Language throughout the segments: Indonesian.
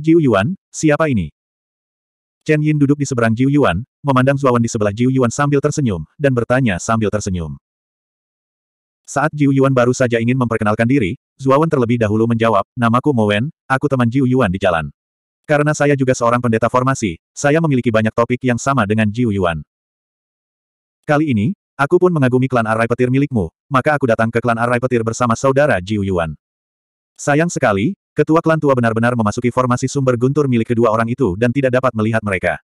Jiu Yuan, siapa ini? Chen Yin duduk di seberang Jiu Yuan, memandang Zuawan di sebelah Jiu Yuan sambil tersenyum, dan bertanya sambil tersenyum. Saat Jiu Yuan baru saja ingin memperkenalkan diri, Zuawan terlebih dahulu menjawab, namaku Mo Wen, aku teman Jiu Yuan di jalan. Karena saya juga seorang pendeta formasi, saya memiliki banyak topik yang sama dengan Jiu Yuan. Kali ini, aku pun mengagumi klan Arai Petir milikmu, maka aku datang ke klan Arai Petir bersama saudara Jiu Yuan. Sayang sekali, ketua klan tua benar-benar memasuki formasi sumber guntur milik kedua orang itu dan tidak dapat melihat mereka.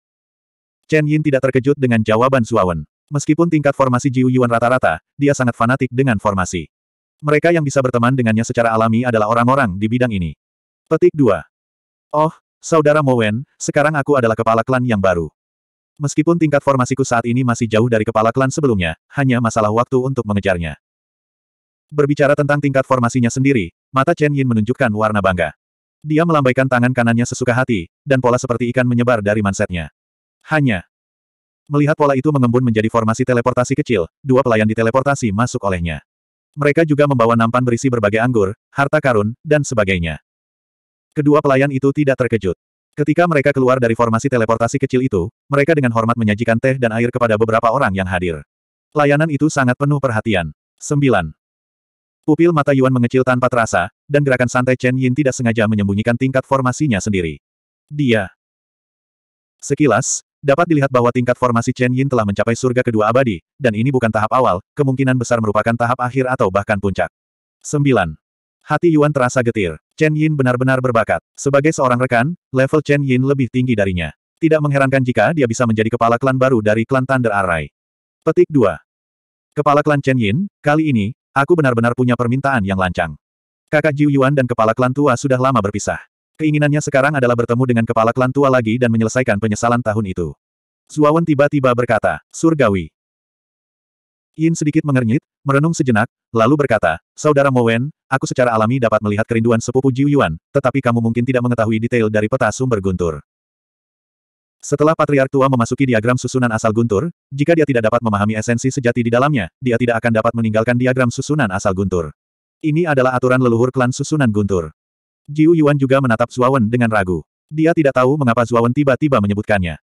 Chen Yin tidak terkejut dengan jawaban Zuawan. Meskipun tingkat formasi Jiu Yuan rata-rata, dia sangat fanatik dengan formasi. Mereka yang bisa berteman dengannya secara alami adalah orang-orang di bidang ini. Petik 2. Oh, Saudara Mowen, sekarang aku adalah kepala klan yang baru. Meskipun tingkat formasiku saat ini masih jauh dari kepala klan sebelumnya, hanya masalah waktu untuk mengejarnya. Berbicara tentang tingkat formasinya sendiri, mata Chen Yin menunjukkan warna bangga. Dia melambaikan tangan kanannya sesuka hati, dan pola seperti ikan menyebar dari mansetnya. Hanya. Melihat pola itu mengembun menjadi formasi teleportasi kecil, dua pelayan diteleportasi masuk olehnya. Mereka juga membawa nampan berisi berbagai anggur, harta karun, dan sebagainya. Kedua pelayan itu tidak terkejut. Ketika mereka keluar dari formasi teleportasi kecil itu, mereka dengan hormat menyajikan teh dan air kepada beberapa orang yang hadir. Layanan itu sangat penuh perhatian. 9. Pupil mata Yuan mengecil tanpa terasa, dan gerakan santai Chen Yin tidak sengaja menyembunyikan tingkat formasinya sendiri. Dia. Sekilas, dapat dilihat bahwa tingkat formasi Chen Yin telah mencapai surga kedua abadi, dan ini bukan tahap awal, kemungkinan besar merupakan tahap akhir atau bahkan puncak. 9. Hati Yuan terasa getir. Chen Yin benar-benar berbakat. Sebagai seorang rekan, level Chen Yin lebih tinggi darinya. Tidak mengherankan jika dia bisa menjadi kepala klan baru dari klan Thunder Array. Petik 2. Kepala klan Chen Yin, kali ini, aku benar-benar punya permintaan yang lancang. Kakak Jiu Yuan dan kepala klan tua sudah lama berpisah. Keinginannya sekarang adalah bertemu dengan kepala klan tua lagi dan menyelesaikan penyesalan tahun itu. Zuawan tiba-tiba berkata, Surgawi. Yin sedikit mengernyit, merenung sejenak, lalu berkata, Saudara Mowen, aku secara alami dapat melihat kerinduan sepupu Jiu Yuan, tetapi kamu mungkin tidak mengetahui detail dari peta sumber guntur. Setelah Patriark Tua memasuki diagram susunan asal guntur, jika dia tidak dapat memahami esensi sejati di dalamnya, dia tidak akan dapat meninggalkan diagram susunan asal guntur. Ini adalah aturan leluhur klan susunan guntur. Jiu Yuan juga menatap Zuawan dengan ragu. Dia tidak tahu mengapa Zuawan tiba-tiba menyebutkannya.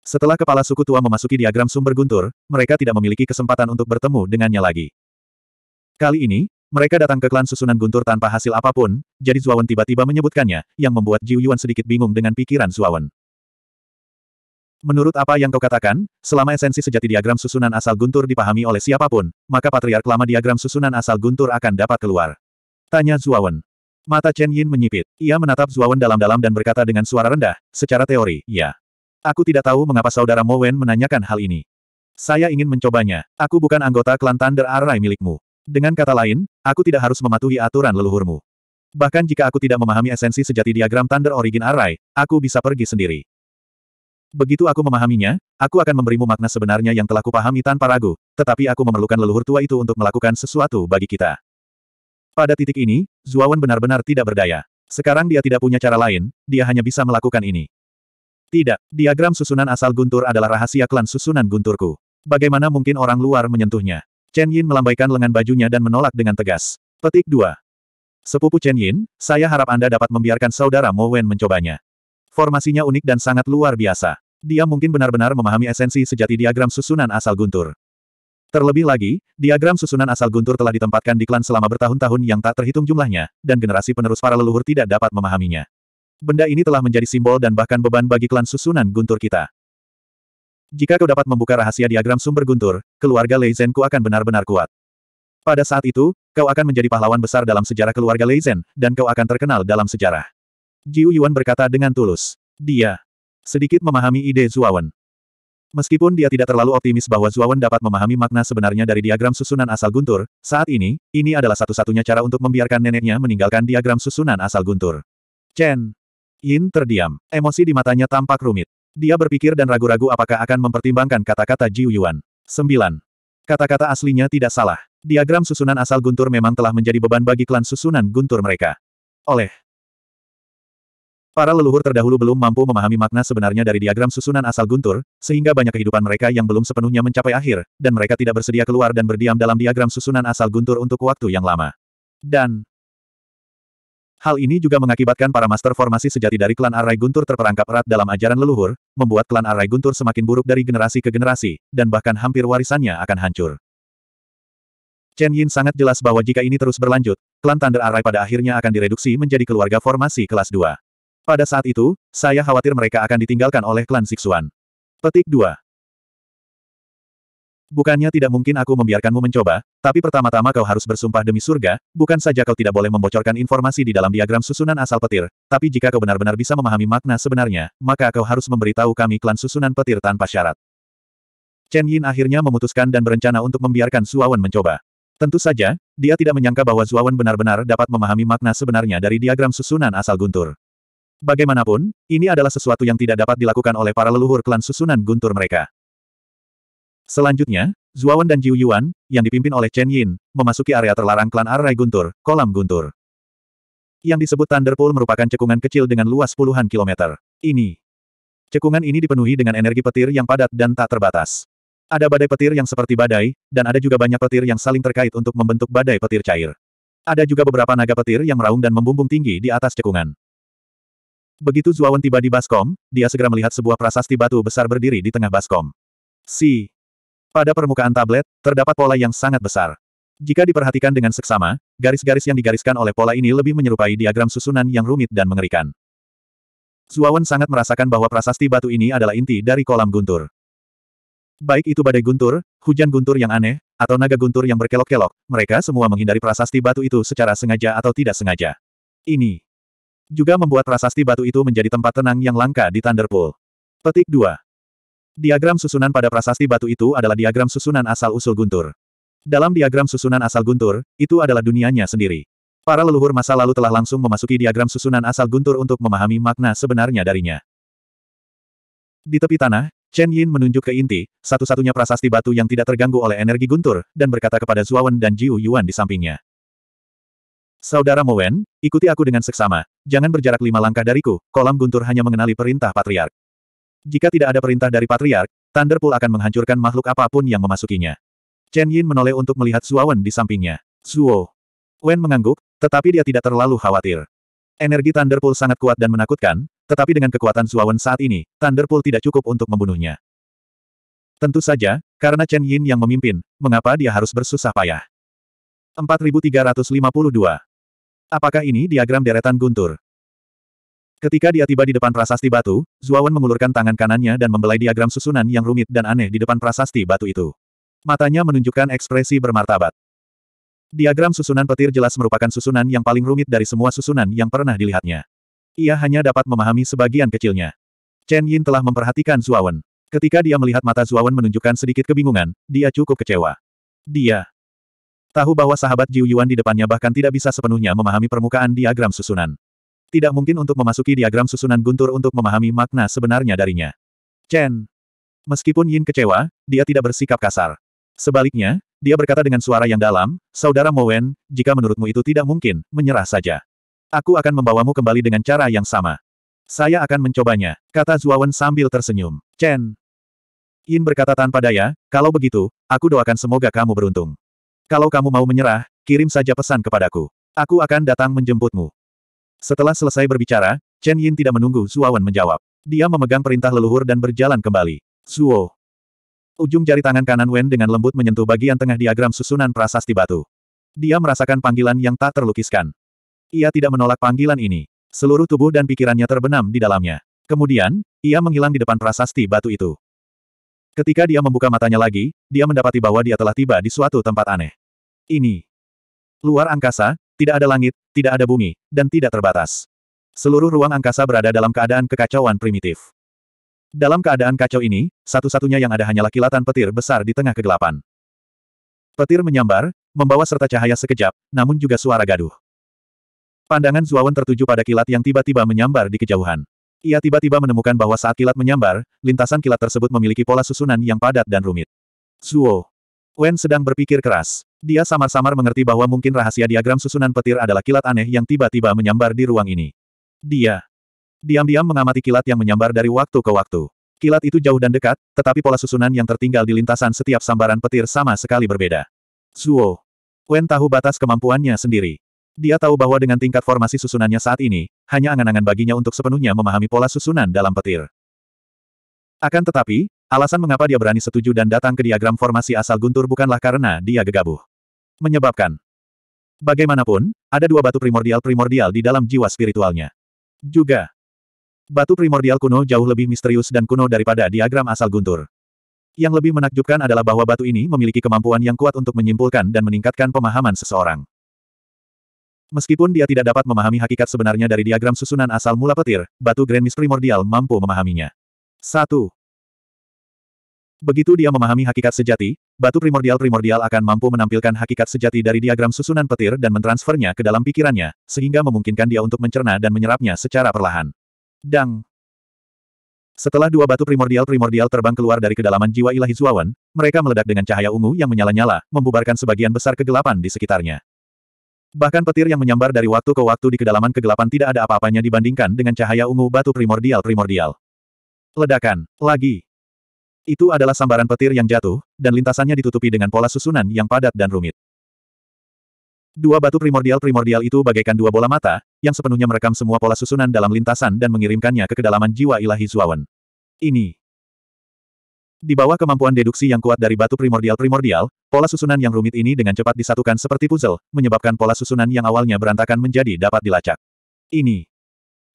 Setelah kepala suku tua memasuki diagram sumber guntur, mereka tidak memiliki kesempatan untuk bertemu dengannya lagi. Kali ini, mereka datang ke klan susunan guntur tanpa hasil apa pun, jadi Zuawan tiba-tiba menyebutkannya, yang membuat Jiu Yuan sedikit bingung dengan pikiran Zuawan. Menurut apa yang kau katakan, selama esensi sejati diagram susunan asal guntur dipahami oleh siapa pun, maka patriark lama diagram susunan asal guntur akan dapat keluar. Tanya Zuawan. Mata Chen Yin menyipit. Ia menatap Zuawan dalam-dalam dan berkata dengan suara rendah, secara teori, ya. Aku tidak tahu mengapa saudara Mo Wen menanyakan hal ini. Saya ingin mencobanya. Aku bukan anggota klan Thunder Array milikmu. Dengan kata lain, aku tidak harus mematuhi aturan leluhurmu. Bahkan jika aku tidak memahami esensi sejati diagram Thunder Origin Array, aku bisa pergi sendiri. Begitu aku memahaminya, aku akan memberimu makna sebenarnya yang telah kupahami tanpa ragu, tetapi aku memerlukan leluhur tua itu untuk melakukan sesuatu bagi kita. Pada titik ini, Zuawan benar-benar tidak berdaya. Sekarang dia tidak punya cara lain, dia hanya bisa melakukan ini. Tidak, diagram susunan asal guntur adalah rahasia klan susunan gunturku. Bagaimana mungkin orang luar menyentuhnya? Chen Yin melambaikan lengan bajunya dan menolak dengan tegas. Petik 2. Sepupu Chen Yin, saya harap Anda dapat membiarkan saudara Mo Wen mencobanya. Formasinya unik dan sangat luar biasa. Dia mungkin benar-benar memahami esensi sejati diagram susunan asal guntur. Terlebih lagi, diagram susunan asal guntur telah ditempatkan di klan selama bertahun-tahun yang tak terhitung jumlahnya, dan generasi penerus para leluhur tidak dapat memahaminya. Benda ini telah menjadi simbol dan bahkan beban bagi klan susunan guntur kita. Jika kau dapat membuka rahasia diagram sumber guntur, keluarga Lei Zhenku akan benar-benar kuat. Pada saat itu, kau akan menjadi pahlawan besar dalam sejarah keluarga Lei Zhen, dan kau akan terkenal dalam sejarah. Jiu Yuan berkata dengan tulus. Dia sedikit memahami ide Zuawan. Meskipun dia tidak terlalu optimis bahwa Zuawan dapat memahami makna sebenarnya dari diagram susunan asal guntur, saat ini, ini adalah satu-satunya cara untuk membiarkan neneknya meninggalkan diagram susunan asal guntur. Chen, Yin terdiam. Emosi di matanya tampak rumit. Dia berpikir dan ragu-ragu apakah akan mempertimbangkan kata-kata Jiu Yuan. 9. Kata-kata aslinya tidak salah. Diagram susunan asal guntur memang telah menjadi beban bagi klan susunan guntur mereka. Oleh Para leluhur terdahulu belum mampu memahami makna sebenarnya dari diagram susunan asal guntur, sehingga banyak kehidupan mereka yang belum sepenuhnya mencapai akhir, dan mereka tidak bersedia keluar dan berdiam dalam diagram susunan asal guntur untuk waktu yang lama. Dan, Hal ini juga mengakibatkan para master formasi sejati dari klan Arai Guntur terperangkap erat dalam ajaran leluhur, membuat klan Arai Guntur semakin buruk dari generasi ke generasi, dan bahkan hampir warisannya akan hancur. Chen Yin sangat jelas bahwa jika ini terus berlanjut, klan Thunder Arai pada akhirnya akan direduksi menjadi keluarga formasi kelas 2. Pada saat itu, saya khawatir mereka akan ditinggalkan oleh klan Sixuan. Petik 2. Bukannya tidak mungkin aku membiarkanmu mencoba, tapi pertama-tama kau harus bersumpah demi surga, bukan saja kau tidak boleh membocorkan informasi di dalam diagram susunan asal petir, tapi jika kau benar-benar bisa memahami makna sebenarnya, maka kau harus memberitahu kami klan susunan petir tanpa syarat. Chen Yin akhirnya memutuskan dan berencana untuk membiarkan Zuawan mencoba. Tentu saja, dia tidak menyangka bahwa Zuawan benar-benar dapat memahami makna sebenarnya dari diagram susunan asal guntur. Bagaimanapun, ini adalah sesuatu yang tidak dapat dilakukan oleh para leluhur klan susunan guntur mereka. Selanjutnya, Zuawan dan Jiu Yuan, yang dipimpin oleh Chen Yin, memasuki area terlarang klan Arai Guntur, kolam Guntur. Yang disebut Thunderpool merupakan cekungan kecil dengan luas puluhan kilometer. Ini. Cekungan ini dipenuhi dengan energi petir yang padat dan tak terbatas. Ada badai petir yang seperti badai, dan ada juga banyak petir yang saling terkait untuk membentuk badai petir cair. Ada juga beberapa naga petir yang meraung dan membumbung tinggi di atas cekungan. Begitu Zuawan tiba di Baskom, dia segera melihat sebuah prasasti batu besar berdiri di tengah Baskom. Si, pada permukaan tablet, terdapat pola yang sangat besar. Jika diperhatikan dengan seksama, garis-garis yang digariskan oleh pola ini lebih menyerupai diagram susunan yang rumit dan mengerikan. Zuawan sangat merasakan bahwa prasasti batu ini adalah inti dari kolam guntur. Baik itu badai guntur, hujan guntur yang aneh, atau naga guntur yang berkelok-kelok, mereka semua menghindari prasasti batu itu secara sengaja atau tidak sengaja. Ini juga membuat prasasti batu itu menjadi tempat tenang yang langka di Thunderpool. Petik 2. Diagram susunan pada prasasti batu itu adalah diagram susunan asal-usul guntur. Dalam diagram susunan asal guntur, itu adalah dunianya sendiri. Para leluhur masa lalu telah langsung memasuki diagram susunan asal guntur untuk memahami makna sebenarnya darinya. Di tepi tanah, Chen Yin menunjuk ke inti, satu-satunya prasasti batu yang tidak terganggu oleh energi guntur, dan berkata kepada Zuawan dan Jiu Yuan di sampingnya. Saudara Mowen, ikuti aku dengan seksama, jangan berjarak lima langkah dariku, kolam guntur hanya mengenali perintah patriark. Jika tidak ada perintah dari Patriark, Thunderpool akan menghancurkan makhluk apa pun yang memasukinya. Chen Yin menoleh untuk melihat Zuawan di sampingnya. Zuo. Wen mengangguk, tetapi dia tidak terlalu khawatir. Energi Thunderpool sangat kuat dan menakutkan, tetapi dengan kekuatan Zuawan saat ini, Thunderpool tidak cukup untuk membunuhnya. Tentu saja, karena Chen Yin yang memimpin, mengapa dia harus bersusah payah? 4352. Apakah ini diagram deretan guntur? Ketika dia tiba di depan prasasti batu, Zuawan mengulurkan tangan kanannya dan membelai diagram susunan yang rumit dan aneh di depan prasasti batu itu. Matanya menunjukkan ekspresi bermartabat. Diagram susunan petir jelas merupakan susunan yang paling rumit dari semua susunan yang pernah dilihatnya. Ia hanya dapat memahami sebagian kecilnya. Chen Yin telah memperhatikan Zuawan. Ketika dia melihat mata Zuawan menunjukkan sedikit kebingungan, dia cukup kecewa. Dia tahu bahwa sahabat Jiu Yuan di depannya bahkan tidak bisa sepenuhnya memahami permukaan diagram susunan. Tidak mungkin untuk memasuki diagram susunan guntur untuk memahami makna sebenarnya darinya. Chen. Meskipun Yin kecewa, dia tidak bersikap kasar. Sebaliknya, dia berkata dengan suara yang dalam, Saudara Mowen, jika menurutmu itu tidak mungkin, menyerah saja. Aku akan membawamu kembali dengan cara yang sama. Saya akan mencobanya, kata Zuawan sambil tersenyum. Chen. Yin berkata tanpa daya, kalau begitu, aku doakan semoga kamu beruntung. Kalau kamu mau menyerah, kirim saja pesan kepadaku. Aku akan datang menjemputmu. Setelah selesai berbicara, Chen Yin tidak menunggu Zuawan menjawab. Dia memegang perintah leluhur dan berjalan kembali. Zuo. Ujung jari tangan kanan Wen dengan lembut menyentuh bagian tengah diagram susunan prasasti batu. Dia merasakan panggilan yang tak terlukiskan. Ia tidak menolak panggilan ini. Seluruh tubuh dan pikirannya terbenam di dalamnya. Kemudian, ia menghilang di depan prasasti batu itu. Ketika dia membuka matanya lagi, dia mendapati bahwa dia telah tiba di suatu tempat aneh. Ini. Luar angkasa, tidak ada langit, tidak ada bumi, dan tidak terbatas. Seluruh ruang angkasa berada dalam keadaan kekacauan primitif. Dalam keadaan kacau ini, satu-satunya yang ada hanyalah kilatan petir besar di tengah kegelapan. Petir menyambar, membawa serta cahaya sekejap, namun juga suara gaduh. Pandangan Zuawan tertuju pada kilat yang tiba-tiba menyambar di kejauhan. Ia tiba-tiba menemukan bahwa saat kilat menyambar, lintasan kilat tersebut memiliki pola susunan yang padat dan rumit. Zuo. Wen sedang berpikir keras. Dia samar-samar mengerti bahwa mungkin rahasia diagram susunan petir adalah kilat aneh yang tiba-tiba menyambar di ruang ini. Dia diam-diam mengamati kilat yang menyambar dari waktu ke waktu. Kilat itu jauh dan dekat, tetapi pola susunan yang tertinggal di lintasan setiap sambaran petir sama sekali berbeda. Zuo. Wen tahu batas kemampuannya sendiri. Dia tahu bahwa dengan tingkat formasi susunannya saat ini, hanya angan-angan baginya untuk sepenuhnya memahami pola susunan dalam petir. Akan tetapi, alasan mengapa dia berani setuju dan datang ke diagram formasi asal guntur bukanlah karena dia gegabah. Menyebabkan. Bagaimanapun, ada dua batu primordial-primordial di dalam jiwa spiritualnya. Juga, batu primordial kuno jauh lebih misterius dan kuno daripada diagram asal guntur. Yang lebih menakjubkan adalah bahwa batu ini memiliki kemampuan yang kuat untuk menyimpulkan dan meningkatkan pemahaman seseorang. Meskipun dia tidak dapat memahami hakikat sebenarnya dari diagram susunan asal mula petir, batu Grand Mist Primordial mampu memahaminya. 1. Begitu dia memahami hakikat sejati, batu primordial-primordial akan mampu menampilkan hakikat sejati dari diagram susunan petir dan mentransfernya ke dalam pikirannya, sehingga memungkinkan dia untuk mencerna dan menyerapnya secara perlahan. Dang! Setelah dua batu primordial-primordial terbang keluar dari kedalaman jiwa ilahi Zuawan, mereka meledak dengan cahaya ungu yang menyala-nyala, membubarkan sebagian besar kegelapan di sekitarnya. Bahkan petir yang menyambar dari waktu ke waktu di kedalaman kegelapan tidak ada apa-apanya dibandingkan dengan cahaya ungu batu primordial-primordial. Ledakan, lagi. Itu adalah sambaran petir yang jatuh, dan lintasannya ditutupi dengan pola susunan yang padat dan rumit. Dua batu primordial-primordial itu bagaikan dua bola mata, yang sepenuhnya merekam semua pola susunan dalam lintasan dan mengirimkannya ke kedalaman jiwa ilahi Zuawan. Ini. Di bawah kemampuan deduksi yang kuat dari batu primordial-primordial, pola susunan yang rumit ini dengan cepat disatukan seperti puzzle, menyebabkan pola susunan yang awalnya berantakan menjadi dapat dilacak. Ini.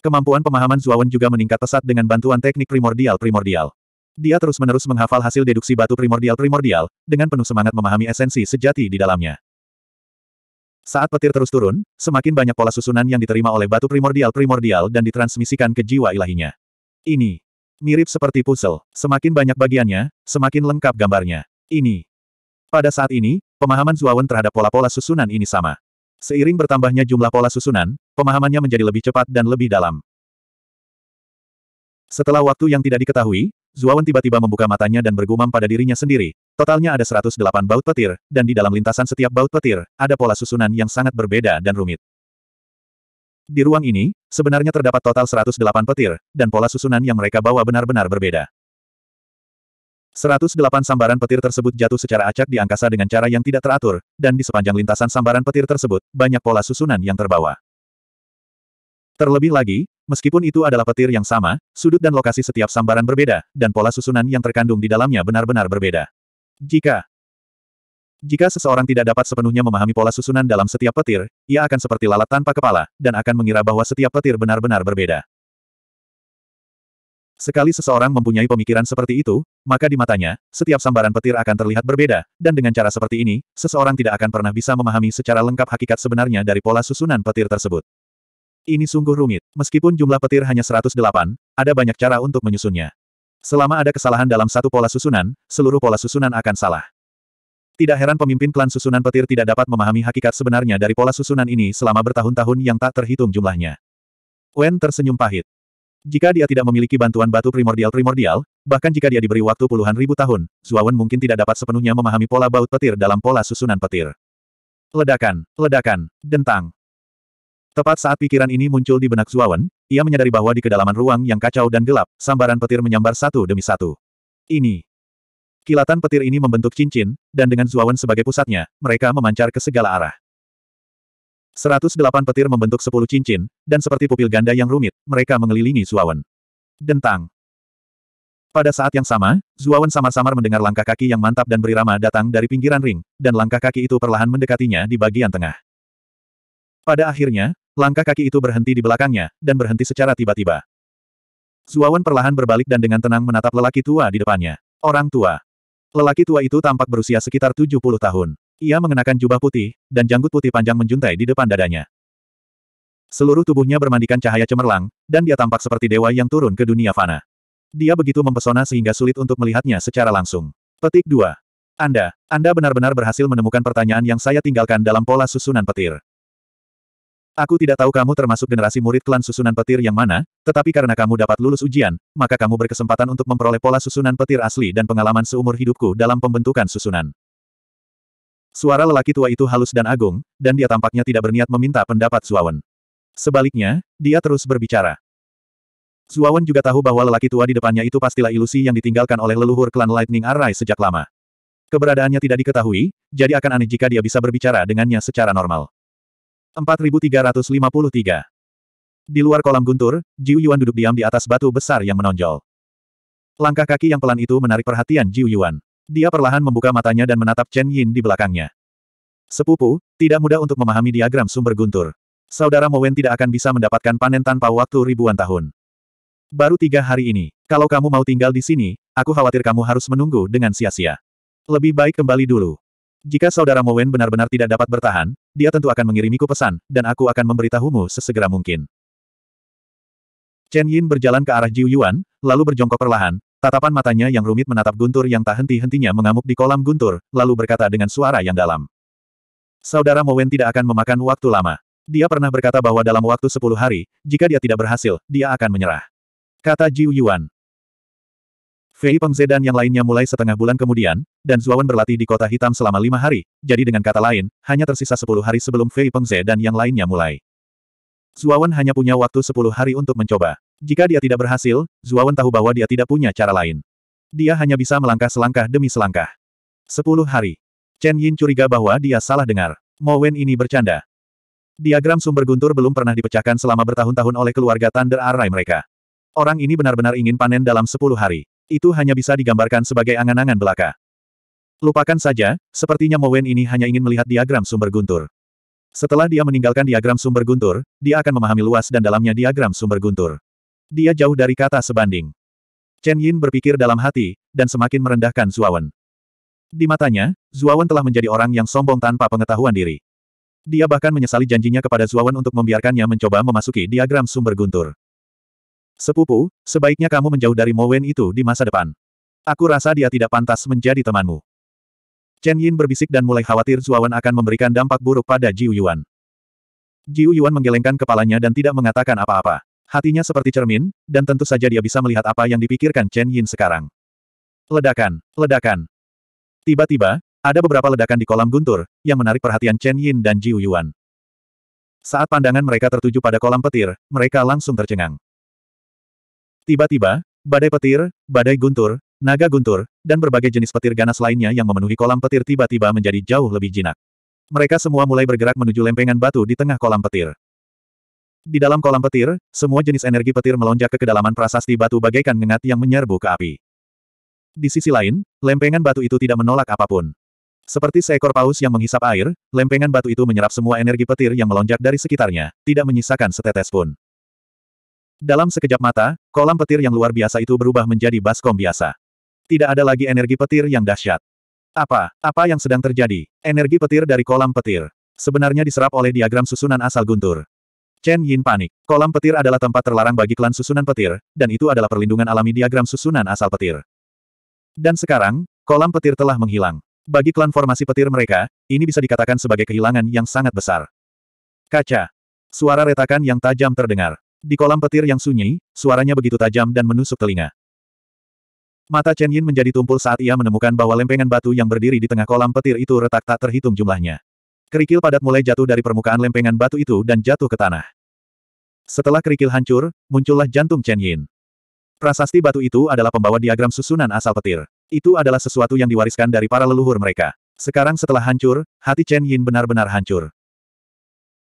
Kemampuan pemahaman Zuawan juga meningkat pesat dengan bantuan teknik primordial-primordial. Dia terus-menerus menghafal hasil deduksi batu primordial-primordial, dengan penuh semangat memahami esensi sejati di dalamnya. Saat petir terus turun, semakin banyak pola susunan yang diterima oleh batu primordial-primordial dan ditransmisikan ke jiwa ilahinya. Ini mirip seperti puzzle. Semakin banyak bagiannya, semakin lengkap gambarnya. Ini. Pada saat ini, pemahaman Zuawan terhadap pola-pola susunan ini sama. Seiring bertambahnya jumlah pola susunan, pemahamannya menjadi lebih cepat dan lebih dalam. Setelah waktu yang tidak diketahui, Zuawan tiba-tiba membuka matanya dan bergumam pada dirinya sendiri. Totalnya ada 108 baut petir, dan di dalam lintasan setiap baut petir, ada pola susunan yang sangat berbeda dan rumit. Di ruang ini, sebenarnya terdapat total 108 petir, dan pola susunan yang mereka bawa benar-benar berbeda. 108 sambaran petir tersebut jatuh secara acak di angkasa dengan cara yang tidak teratur, dan di sepanjang lintasan sambaran petir tersebut, banyak pola susunan yang terbawa. Terlebih lagi, Meskipun itu adalah petir yang sama, sudut dan lokasi setiap sambaran berbeda, dan pola susunan yang terkandung di dalamnya benar-benar berbeda. Jika jika seseorang tidak dapat sepenuhnya memahami pola susunan dalam setiap petir, ia akan seperti lalat tanpa kepala, dan akan mengira bahwa setiap petir benar-benar berbeda. Sekali seseorang mempunyai pemikiran seperti itu, maka di matanya, setiap sambaran petir akan terlihat berbeda, dan dengan cara seperti ini, seseorang tidak akan pernah bisa memahami secara lengkap hakikat sebenarnya dari pola susunan petir tersebut. Ini sungguh rumit. Meskipun jumlah petir hanya 108, ada banyak cara untuk menyusunnya. Selama ada kesalahan dalam satu pola susunan, seluruh pola susunan akan salah. Tidak heran pemimpin klan susunan petir tidak dapat memahami hakikat sebenarnya dari pola susunan ini selama bertahun-tahun yang tak terhitung jumlahnya. Wen tersenyum pahit. Jika dia tidak memiliki bantuan batu primordial-primordial, bahkan jika dia diberi waktu puluhan ribu tahun, Zuawan mungkin tidak dapat sepenuhnya memahami pola baut petir dalam pola susunan petir. Ledakan, ledakan, dentang, Tepat saat pikiran ini muncul di benak Zuawan, ia menyadari bahwa di kedalaman ruang yang kacau dan gelap, sambaran petir menyambar satu demi satu. Ini. Kilatan petir ini membentuk cincin, dan dengan Zuawan sebagai pusatnya, mereka memancar ke segala arah. 108 petir membentuk 10 cincin, dan seperti pupil ganda yang rumit, mereka mengelilingi Zuawan. Dentang. Pada saat yang sama, Zuawan samar-samar mendengar langkah kaki yang mantap dan berirama datang dari pinggiran ring, dan langkah kaki itu perlahan mendekatinya di bagian tengah. Pada akhirnya, Langkah kaki itu berhenti di belakangnya, dan berhenti secara tiba-tiba. Zuawan perlahan berbalik dan dengan tenang menatap lelaki tua di depannya. Orang tua. Lelaki tua itu tampak berusia sekitar 70 tahun. Ia mengenakan jubah putih, dan janggut putih panjang menjuntai di depan dadanya. Seluruh tubuhnya bermandikan cahaya cemerlang, dan dia tampak seperti dewa yang turun ke dunia fana. Dia begitu mempesona sehingga sulit untuk melihatnya secara langsung. Petik 2. Anda, Anda benar-benar berhasil menemukan pertanyaan yang saya tinggalkan dalam pola susunan petir. Aku tidak tahu kamu termasuk generasi murid klan susunan petir yang mana, tetapi karena kamu dapat lulus ujian, maka kamu berkesempatan untuk memperoleh pola susunan petir asli dan pengalaman seumur hidupku dalam pembentukan susunan. Suara lelaki tua itu halus dan agung, dan dia tampaknya tidak berniat meminta pendapat Zuawan. Sebaliknya, dia terus berbicara. Zuawan juga tahu bahwa lelaki tua di depannya itu pastilah ilusi yang ditinggalkan oleh leluhur klan Lightning Array sejak lama. Keberadaannya tidak diketahui, jadi akan aneh jika dia bisa berbicara dengannya secara normal. 4353. Di luar kolam guntur, Jiu Yuan duduk diam di atas batu besar yang menonjol. Langkah kaki yang pelan itu menarik perhatian Jiu Yuan. Dia perlahan membuka matanya dan menatap Chen Yin di belakangnya. Sepupu, tidak mudah untuk memahami diagram sumber guntur. Saudara Mowen tidak akan bisa mendapatkan panen tanpa waktu ribuan tahun. Baru tiga hari ini. Kalau kamu mau tinggal di sini, aku khawatir kamu harus menunggu dengan sia-sia. Lebih baik kembali dulu. Jika saudara Mowen benar-benar tidak dapat bertahan, dia tentu akan mengirimiku pesan, dan aku akan memberitahumu sesegera mungkin. Chen Yin berjalan ke arah Jiu Yuan, lalu berjongkok perlahan, tatapan matanya yang rumit menatap guntur yang tak henti-hentinya mengamuk di kolam guntur, lalu berkata dengan suara yang dalam. Saudara Mowen tidak akan memakan waktu lama. Dia pernah berkata bahwa dalam waktu sepuluh hari, jika dia tidak berhasil, dia akan menyerah. Kata Jiu Yuan. Fei Pengze dan yang lainnya mulai setengah bulan kemudian, dan Zuawan berlatih di kota hitam selama lima hari, jadi dengan kata lain, hanya tersisa sepuluh hari sebelum Fei Pengze dan yang lainnya mulai. Zuawan hanya punya waktu sepuluh hari untuk mencoba. Jika dia tidak berhasil, Zuawan tahu bahwa dia tidak punya cara lain. Dia hanya bisa melangkah selangkah demi selangkah. Sepuluh hari. Chen Yin curiga bahwa dia salah dengar. Mo Wen ini bercanda. Diagram sumber guntur belum pernah dipecahkan selama bertahun-tahun oleh keluarga Thunder Array mereka. Orang ini benar-benar ingin panen dalam sepuluh hari. Itu hanya bisa digambarkan sebagai angan-angan belaka. Lupakan saja, sepertinya Mowen ini hanya ingin melihat diagram sumber guntur. Setelah dia meninggalkan diagram sumber guntur, dia akan memahami luas dan dalamnya diagram sumber guntur. Dia jauh dari kata sebanding. Chen Yin berpikir dalam hati, dan semakin merendahkan Zuawan. Di matanya, Zuawan telah menjadi orang yang sombong tanpa pengetahuan diri. Dia bahkan menyesali janjinya kepada Zuawan untuk membiarkannya mencoba memasuki diagram sumber guntur. Sepupu, sebaiknya kamu menjauh dari Mowen itu di masa depan. Aku rasa dia tidak pantas menjadi temanmu. Chen Yin berbisik dan mulai khawatir Zuawan akan memberikan dampak buruk pada Jiu Yuan. Jiu Yuan menggelengkan kepalanya dan tidak mengatakan apa-apa. Hatinya seperti cermin, dan tentu saja dia bisa melihat apa yang dipikirkan Chen Yin sekarang. Ledakan, ledakan. Tiba-tiba, ada beberapa ledakan di kolam guntur, yang menarik perhatian Chen Yin dan Jiu Yuan. Saat pandangan mereka tertuju pada kolam petir, mereka langsung tercengang. Tiba-tiba, badai petir, badai guntur, naga guntur, dan berbagai jenis petir ganas lainnya yang memenuhi kolam petir tiba-tiba menjadi jauh lebih jinak. Mereka semua mulai bergerak menuju lempengan batu di tengah kolam petir. Di dalam kolam petir, semua jenis energi petir melonjak ke kedalaman prasasti batu bagaikan ngengat yang menyerbu ke api. Di sisi lain, lempengan batu itu tidak menolak apa pun. Seperti seekor paus yang menghisap air, lempengan batu itu menyerap semua energi petir yang melonjak dari sekitarnya, tidak menyisakan setetes pun. Dalam sekejap mata, kolam petir yang luar biasa itu berubah menjadi baskom biasa. Tidak ada lagi energi petir yang dahsyat. Apa, apa yang sedang terjadi? Energi petir dari kolam petir. Sebenarnya diserap oleh diagram susunan asal guntur. Chen Yin panik. Kolam petir adalah tempat terlarang bagi klan susunan petir, dan itu adalah perlindungan alami diagram susunan asal petir. Dan sekarang, kolam petir telah menghilang. Bagi klan formasi petir mereka, ini bisa dikatakan sebagai kehilangan yang sangat besar. Kaca. Suara retakan yang tajam terdengar. Di kolam petir yang sunyi, suaranya begitu tajam dan menusuk telinga. Mata Chen Yin menjadi tumpul saat ia menemukan bahwa lempengan batu yang berdiri di tengah kolam petir itu retak tak terhitung jumlahnya. Kerikil padat mulai jatuh dari permukaan lempengan batu itu dan jatuh ke tanah. Setelah kerikil hancur, muncullah jantung Chen Yin. Prasasti batu itu adalah pembawa diagram susunan asal petir. Itu adalah sesuatu yang diwariskan dari para leluhur mereka. Sekarang setelah hancur, hati Chen Yin benar-benar hancur.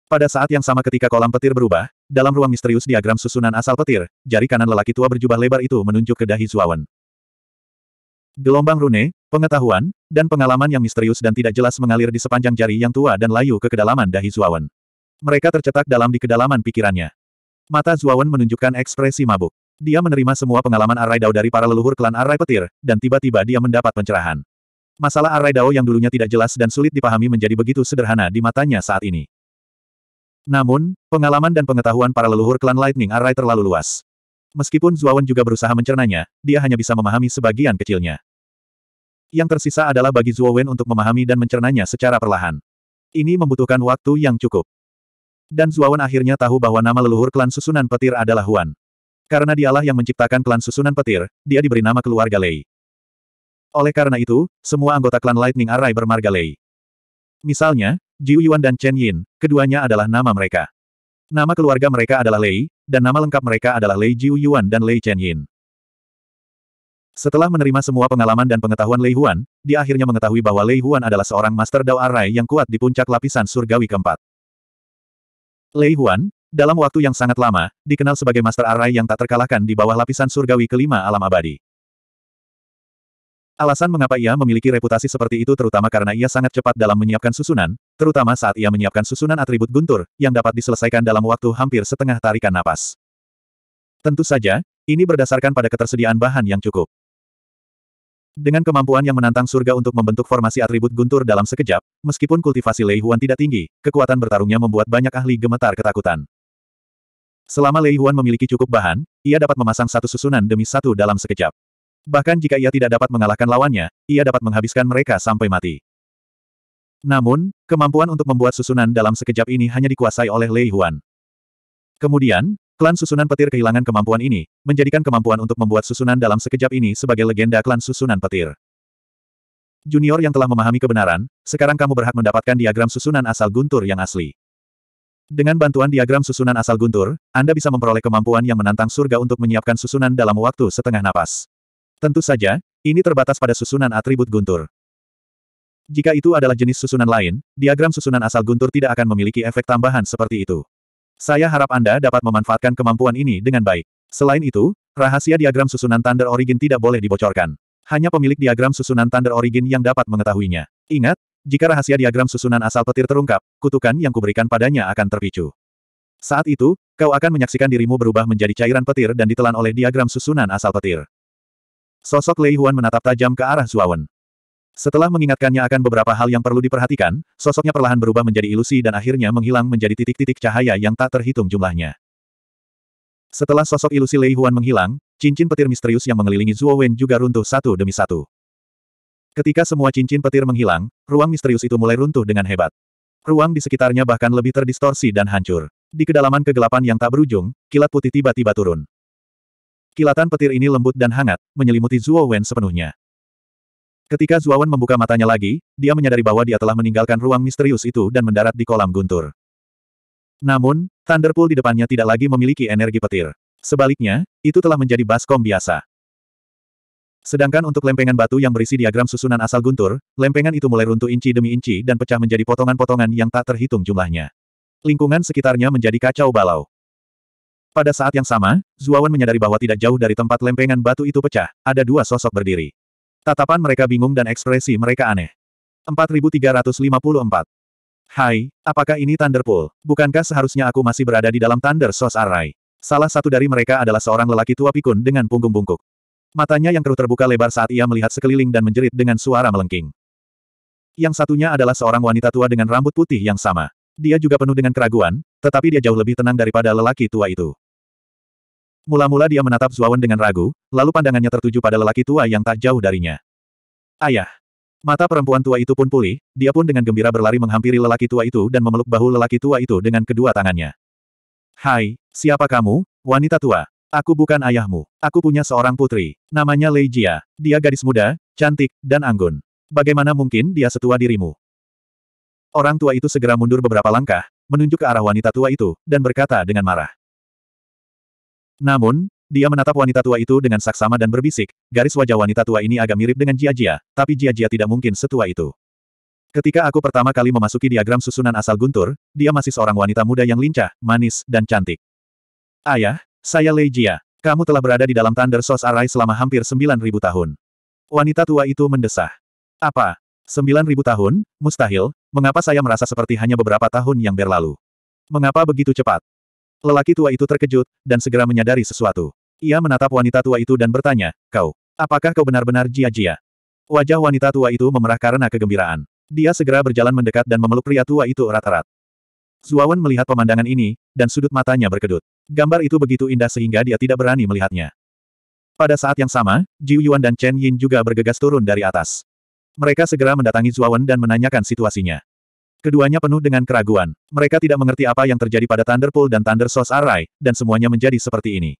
Pada saat yang sama ketika kolam petir berubah, dalam ruang misterius diagram susunan asal petir, jari kanan lelaki tua berjubah lebar itu menunjuk ke dahi Zuawan. Gelombang rune, pengetahuan, dan pengalaman yang misterius dan tidak jelas mengalir di sepanjang jari yang tua dan layu ke kedalaman dahi Zuawan. Mereka tercetak dalam di kedalaman pikirannya. Mata Zuawan menunjukkan ekspresi mabuk. Dia menerima semua pengalaman Arai Dao dari para leluhur klan Arai Petir, dan tiba-tiba dia mendapat pencerahan. Masalah Arai Dao yang dulunya tidak jelas dan sulit dipahami menjadi begitu sederhana di matanya saat ini. Namun, pengalaman dan pengetahuan para leluhur klan Lightning Array terlalu luas. Meskipun Zuawan juga berusaha mencernanya, dia hanya bisa memahami sebagian kecilnya. Yang tersisa adalah bagi Zuowen untuk memahami dan mencernanya secara perlahan. Ini membutuhkan waktu yang cukup. Dan Zuawan akhirnya tahu bahwa nama leluhur klan susunan petir adalah Huan. Karena dialah yang menciptakan klan susunan petir, dia diberi nama keluarga Lei. Oleh karena itu, semua anggota klan Lightning Array bermarga Lei. Misalnya, Jiu Yuan dan Chen Yin, keduanya adalah nama mereka. Nama keluarga mereka adalah Lei, dan nama lengkap mereka adalah Lei Jiu Yuan dan Lei Chen Yin. Setelah menerima semua pengalaman dan pengetahuan Lei Huan, dia akhirnya mengetahui bahwa Lei Huan adalah seorang Master Dao Arai yang kuat di puncak lapisan surgawi keempat. Lei Huan, dalam waktu yang sangat lama, dikenal sebagai Master Arai yang tak terkalahkan di bawah lapisan surgawi kelima alam abadi. Alasan mengapa ia memiliki reputasi seperti itu terutama karena ia sangat cepat dalam menyiapkan susunan, terutama saat ia menyiapkan susunan atribut guntur, yang dapat diselesaikan dalam waktu hampir setengah tarikan napas. Tentu saja, ini berdasarkan pada ketersediaan bahan yang cukup. Dengan kemampuan yang menantang surga untuk membentuk formasi atribut guntur dalam sekejap, meskipun kultivasi Lei Huan tidak tinggi, kekuatan bertarungnya membuat banyak ahli gemetar ketakutan. Selama Lei Huan memiliki cukup bahan, ia dapat memasang satu susunan demi satu dalam sekejap. Bahkan jika ia tidak dapat mengalahkan lawannya, ia dapat menghabiskan mereka sampai mati. Namun, kemampuan untuk membuat susunan dalam sekejap ini hanya dikuasai oleh Lei Huan. Kemudian, Klan susunan petir kehilangan kemampuan ini, menjadikan kemampuan untuk membuat susunan dalam sekejap ini sebagai legenda klan susunan petir. Junior yang telah memahami kebenaran, sekarang kamu berhak mendapatkan diagram susunan asal guntur yang asli. Dengan bantuan diagram susunan asal guntur, Anda bisa memperoleh kemampuan yang menantang surga untuk menyiapkan susunan dalam waktu setengah napas. Tentu saja, ini terbatas pada susunan atribut guntur. Jika itu adalah jenis susunan lain, diagram susunan asal guntur tidak akan memiliki efek tambahan seperti itu. Saya harap Anda dapat memanfaatkan kemampuan ini dengan baik. Selain itu, rahasia diagram susunan Thunder Origin tidak boleh dibocorkan. Hanya pemilik diagram susunan Thunder Origin yang dapat mengetahuinya. Ingat, jika rahasia diagram susunan asal petir terungkap, kutukan yang kuberikan padanya akan terpicu. Saat itu, kau akan menyaksikan dirimu berubah menjadi cairan petir dan ditelan oleh diagram susunan asal petir. Sosok Lei Huan menatap tajam ke arah Zuawan. Setelah mengingatkannya akan beberapa hal yang perlu diperhatikan, sosoknya perlahan berubah menjadi ilusi dan akhirnya menghilang menjadi titik-titik cahaya yang tak terhitung jumlahnya. Setelah sosok ilusi Lei Huan menghilang, cincin petir misterius yang mengelilingi Zuo Wen juga runtuh satu demi satu. Ketika semua cincin petir menghilang, ruang misterius itu mulai runtuh dengan hebat. Ruang di sekitarnya bahkan lebih terdistorsi dan hancur. Di kedalaman kegelapan yang tak berujung, kilat putih tiba-tiba turun. Kilatan petir ini lembut dan hangat, menyelimuti Zuo Wen sepenuhnya. Ketika Zuawan membuka matanya lagi, dia menyadari bahwa dia telah meninggalkan ruang misterius itu dan mendarat di kolam guntur. Namun, Thunderpool di depannya tidak lagi memiliki energi petir. Sebaliknya, itu telah menjadi baskom biasa. Sedangkan untuk lempengan batu yang berisi diagram susunan asal guntur, lempengan itu mulai runtuh inci demi inci dan pecah menjadi potongan-potongan yang tak terhitung jumlahnya. Lingkungan sekitarnya menjadi kacau balau. Pada saat yang sama, Zuawan menyadari bahwa tidak jauh dari tempat lempengan batu itu pecah, ada dua sosok berdiri. Tatapan mereka bingung dan ekspresi mereka aneh. 4354. Hai, apakah ini Thunderpool? Bukankah seharusnya aku masih berada di dalam Thunder Source Array? Salah satu dari mereka adalah seorang lelaki tua pikun dengan punggung bungkuk. Matanya yang keruh terbuka lebar saat ia melihat sekeliling dan menjerit dengan suara melengking. Yang satunya adalah seorang wanita tua dengan rambut putih yang sama. Dia juga penuh dengan keraguan, tetapi dia jauh lebih tenang daripada lelaki tua itu. Mula-mula dia menatap Zuawan dengan ragu, lalu pandangannya tertuju pada lelaki tua yang tak jauh darinya. Ayah! Mata perempuan tua itu pun pulih, dia pun dengan gembira berlari menghampiri lelaki tua itu dan memeluk bahu lelaki tua itu dengan kedua tangannya. Hai, siapa kamu, wanita tua? Aku bukan ayahmu. Aku punya seorang putri. Namanya Lei Jia. Dia gadis muda, cantik, dan anggun. Bagaimana mungkin dia setua dirimu? Orang tua itu segera mundur beberapa langkah, menunjuk ke arah wanita tua itu, dan berkata dengan marah. Namun, dia menatap wanita tua itu dengan saksama dan berbisik, garis wajah wanita tua ini agak mirip dengan Jia-Jia, tapi Jia-Jia tidak mungkin setua itu. Ketika aku pertama kali memasuki diagram susunan asal guntur, dia masih seorang wanita muda yang lincah, manis, dan cantik. Ayah, saya Lei Jia. Kamu telah berada di dalam Thunder Source Array selama hampir 9.000 tahun. Wanita tua itu mendesah. Apa? 9.000 tahun? Mustahil, mengapa saya merasa seperti hanya beberapa tahun yang berlalu? Mengapa begitu cepat? Lelaki tua itu terkejut, dan segera menyadari sesuatu. Ia menatap wanita tua itu dan bertanya, kau, apakah kau benar-benar Jia-Jia? Wajah wanita tua itu memerah karena kegembiraan. Dia segera berjalan mendekat dan memeluk pria tua itu erat-erat. Zuawan melihat pemandangan ini, dan sudut matanya berkedut. Gambar itu begitu indah sehingga dia tidak berani melihatnya. Pada saat yang sama, Jiu Yuan dan Chen Yin juga bergegas turun dari atas. Mereka segera mendatangi Zuawan dan menanyakan situasinya. Keduanya penuh dengan keraguan. Mereka tidak mengerti apa yang terjadi pada Thunderpool dan Thunder Source Array, dan semuanya menjadi seperti ini.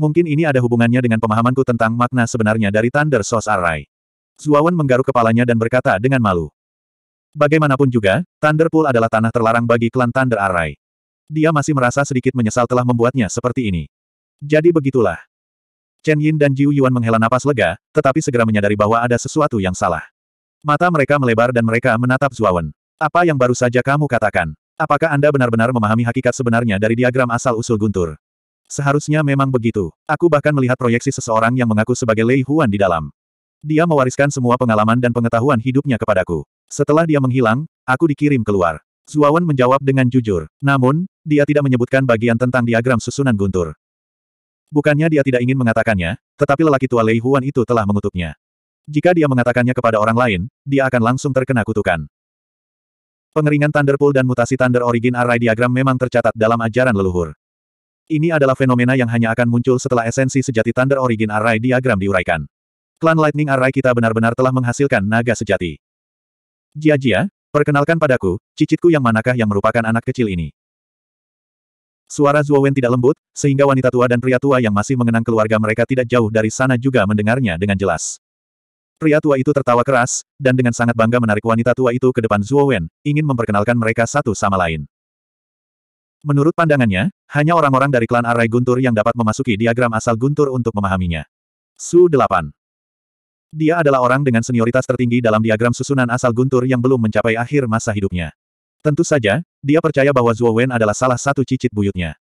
Mungkin ini ada hubungannya dengan pemahamanku tentang makna sebenarnya dari Thunder Source Array. Zuawan menggaruk kepalanya dan berkata dengan malu. Bagaimanapun juga, Thunderpool adalah tanah terlarang bagi klan Thunder Array. Dia masih merasa sedikit menyesal telah membuatnya seperti ini. Jadi begitulah. Chen Yin dan Jiu Yuan menghela napas lega, tetapi segera menyadari bahwa ada sesuatu yang salah. Mata mereka melebar dan mereka menatap Zuawan. Apa yang baru saja kamu katakan? Apakah Anda benar-benar memahami hakikat sebenarnya dari diagram asal-usul guntur? Seharusnya memang begitu. Aku bahkan melihat proyeksi seseorang yang mengaku sebagai Lei Huan di dalam. Dia mewariskan semua pengalaman dan pengetahuan hidupnya kepadaku. Setelah dia menghilang, aku dikirim keluar. Zuawan menjawab dengan jujur. Namun, dia tidak menyebutkan bagian tentang diagram susunan guntur. Bukannya dia tidak ingin mengatakannya, tetapi lelaki tua Lei Huan itu telah mengutuknya. Jika dia mengatakannya kepada orang lain, dia akan langsung terkena kutukan. Pengeringan Thunderpool dan mutasi Thunder Origin Array Diagram memang tercatat dalam ajaran leluhur. Ini adalah fenomena yang hanya akan muncul setelah esensi sejati Thunder Origin Array Diagram diuraikan. Klan Lightning Array kita benar-benar telah menghasilkan naga sejati. Jia-jia, perkenalkan padaku, cicitku yang manakah yang merupakan anak kecil ini? Suara Zuowen tidak lembut, sehingga wanita tua dan pria tua yang masih mengenang keluarga mereka tidak jauh dari sana juga mendengarnya dengan jelas. Pria tua itu tertawa keras, dan dengan sangat bangga menarik wanita tua itu ke depan Zuo Wen, ingin memperkenalkan mereka satu sama lain. Menurut pandangannya, hanya orang-orang dari klan Arai Guntur yang dapat memasuki diagram asal Guntur untuk memahaminya. Su 8. Dia adalah orang dengan senioritas tertinggi dalam diagram susunan asal Guntur yang belum mencapai akhir masa hidupnya. Tentu saja, dia percaya bahwa Zuo Wen adalah salah satu cicit buyutnya.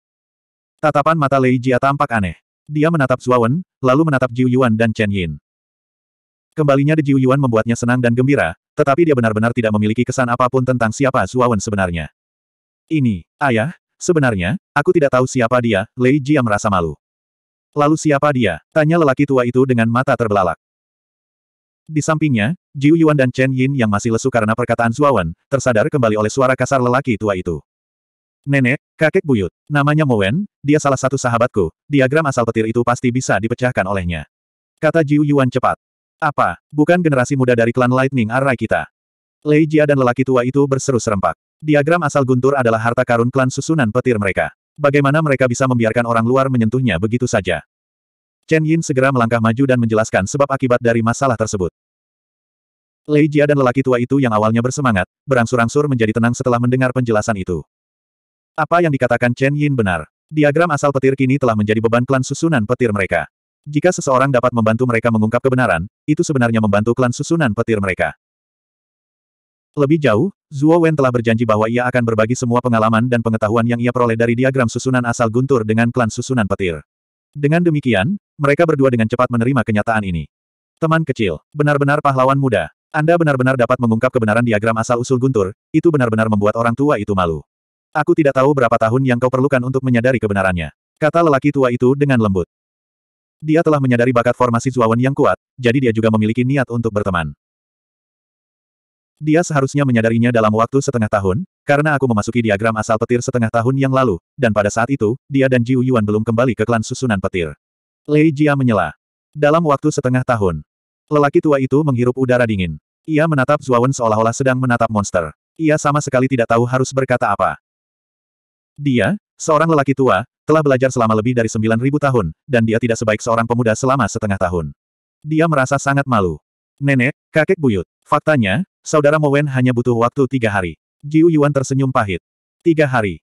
Tatapan mata Lei Jia tampak aneh. Dia menatap Zuo Wen, lalu menatap Jiu Yuan dan Chen Yin. Kembalinya De Jiu Yuan membuatnya senang dan gembira, tetapi dia benar-benar tidak memiliki kesan apa pun tentang siapa Zuawan sebenarnya. Ini, ayah, sebenarnya, aku tidak tahu siapa dia, Lei Jia merasa malu. Lalu siapa dia? Tanya lelaki tua itu dengan mata terbelalak. Di sampingnya, Jiu Yuan dan Chen Yin yang masih lesu karena perkataan Zuawan, tersadar kembali oleh suara kasar lelaki tua itu. Nenek, kakek buyut, namanya Mowen, dia salah satu sahabatku, diagram asal petir itu pasti bisa dipecahkan olehnya. Kata Jiu Yuan cepat. Apa, bukan generasi muda dari klan Lightning Array kita? Lei Jia dan lelaki tua itu berseru serempak. Diagram asal guntur adalah harta karun klan susunan petir mereka. Bagaimana mereka bisa membiarkan orang luar menyentuhnya begitu saja? Chen Yin segera melangkah maju dan menjelaskan sebab akibat dari masalah tersebut. Lei Jia dan lelaki tua itu yang awalnya bersemangat, berangsur-angsur menjadi tenang setelah mendengar penjelasan itu. Apa yang dikatakan Chen Yin benar. Diagram asal petir kini telah menjadi beban klan susunan petir mereka. Jika seseorang dapat membantu mereka mengungkap kebenaran, itu sebenarnya membantu klan susunan petir mereka. Lebih jauh, Zuo Wen telah berjanji bahwa ia akan berbagi semua pengalaman dan pengetahuan yang ia peroleh dari diagram susunan asal guntur dengan klan susunan petir. Dengan demikian, mereka berdua dengan cepat menerima kenyataan ini. Teman kecil, benar-benar pahlawan muda. Anda benar-benar dapat mengungkap kebenaran diagram asal-usul guntur, itu benar-benar membuat orang tua itu malu. Aku tidak tahu berapa tahun yang kau perlukan untuk menyadari kebenarannya. Kata lelaki tua itu dengan lembut. Dia telah menyadari bakat formasi Zuawan yang kuat, jadi dia juga memiliki niat untuk berteman. Dia seharusnya menyadarinya dalam waktu setengah tahun, karena aku memasuki diagram asal petir setengah tahun yang lalu, dan pada saat itu, dia dan Jiu Yuan belum kembali ke klan susunan petir. Lei Jia menyela. Dalam waktu setengah tahun, lelaki tua itu menghirup udara dingin. Ia menatap Zuawan seolah-olah sedang menatap monster. Ia sama sekali tidak tahu harus berkata apa. Dia, seorang lelaki tua, telah belajar selama lebih dari 9.000 tahun, dan dia tidak sebaik seorang pemuda selama setengah tahun. Dia merasa sangat malu. Nenek, kakek buyut. Faktanya, saudara Mowen hanya butuh waktu tiga hari. Jiu Yuan tersenyum pahit. Tiga hari.